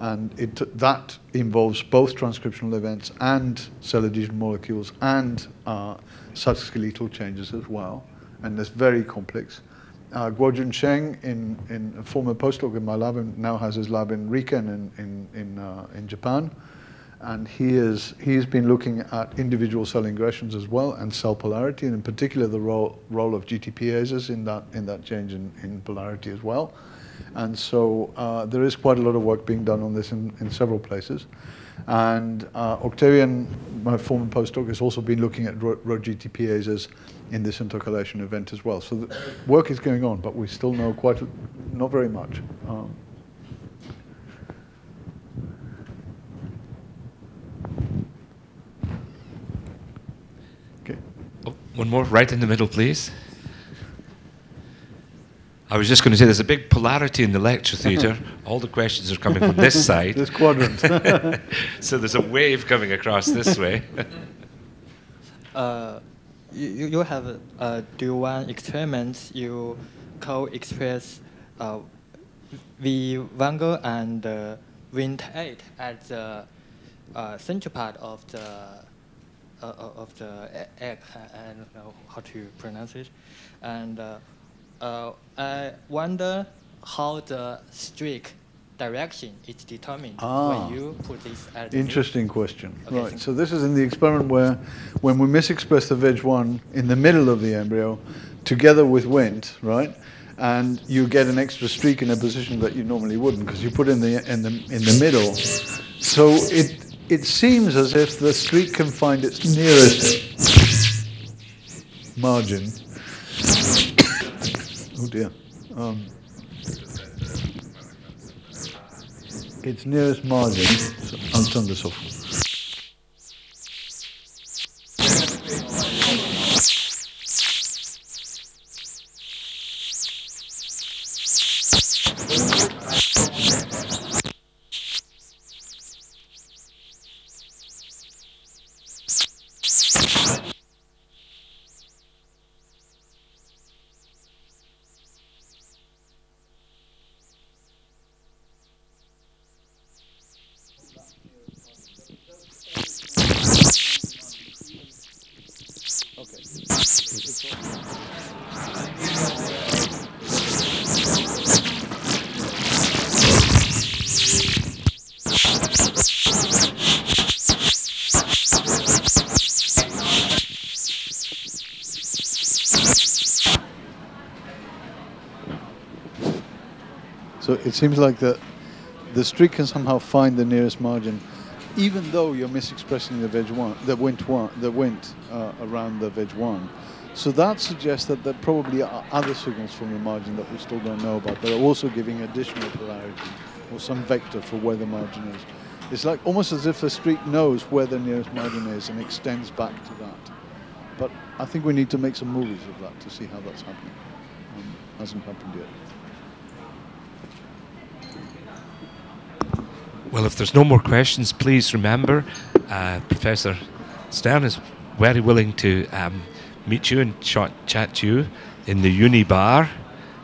[SPEAKER 2] And it, that involves both transcriptional events and cell adhesion molecules and uh, cytoskeletal changes as well. And it's very complex. Uh, Guojun Sheng, in, in a former postdoc in my lab, and now has his lab in Riken in, in, in, uh, in Japan. And he, is, he has been looking at individual cell ingressions as well and cell polarity, and in particular the role, role of GTPases in that, in that change in, in polarity as well. And so uh, there is quite a lot of work being done on this in, in several places. And uh, Octavian, my former postdoc, has also been looking at Rho GTPases in this intercalation event as well. So the work is going on, but we still know quite, a, not very much. Um,
[SPEAKER 1] Oh, one more, right in the middle, please. I was just going to say there's a big polarity in the lecture theatre. [laughs] All the questions are coming from this side.
[SPEAKER 2] this quadrant. [laughs]
[SPEAKER 1] so there's a wave coming across this way. [laughs]
[SPEAKER 7] uh, you, you have uh, do one experiment, you co-express uh, V Wango and uh, Wnt8 at the uh, central part of the uh, uh, of the egg. I don't know how to pronounce it. And uh, uh, I wonder how the streak direction is determined
[SPEAKER 2] ah,
[SPEAKER 7] when you put this at
[SPEAKER 2] Interesting question. Okay, right. So this is in the experiment where when we misexpress the VEG1 in the middle of the embryo together with Wnt, right? And you get an extra streak in a position that you normally wouldn't because you put in the in the in the middle. So it it seems as if the street can find its nearest margin. oh dear. Um, its nearest margin. I'll turn this off. Seems like the, the streak can somehow find the nearest margin, even though you're misexpressing the veg one, the Wnt one, the Wnt uh, around the veg one. So that suggests that there probably are other signals from the margin that we still don't know about. They're also giving additional polarity or some vector for where the margin is. It's like almost as if the streak knows where the nearest margin is and extends back to that. But I think we need to make some movies of that to see how that's happening. Um, hasn't happened yet.
[SPEAKER 1] Well, if there's no more questions, please remember uh, Professor Stern is very willing to um, meet you and ch- chat to you in the Uni Bar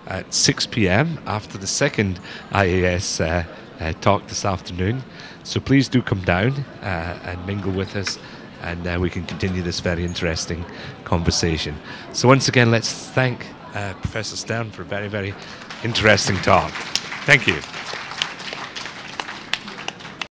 [SPEAKER 1] at 6 p.m. after the second IAS uh, uh, talk this afternoon. So please do come down uh, and mingle with us, and uh, we can continue this very interesting conversation. So once again, let's thank uh, Professor Stern for a very, very interesting talk. Thank you.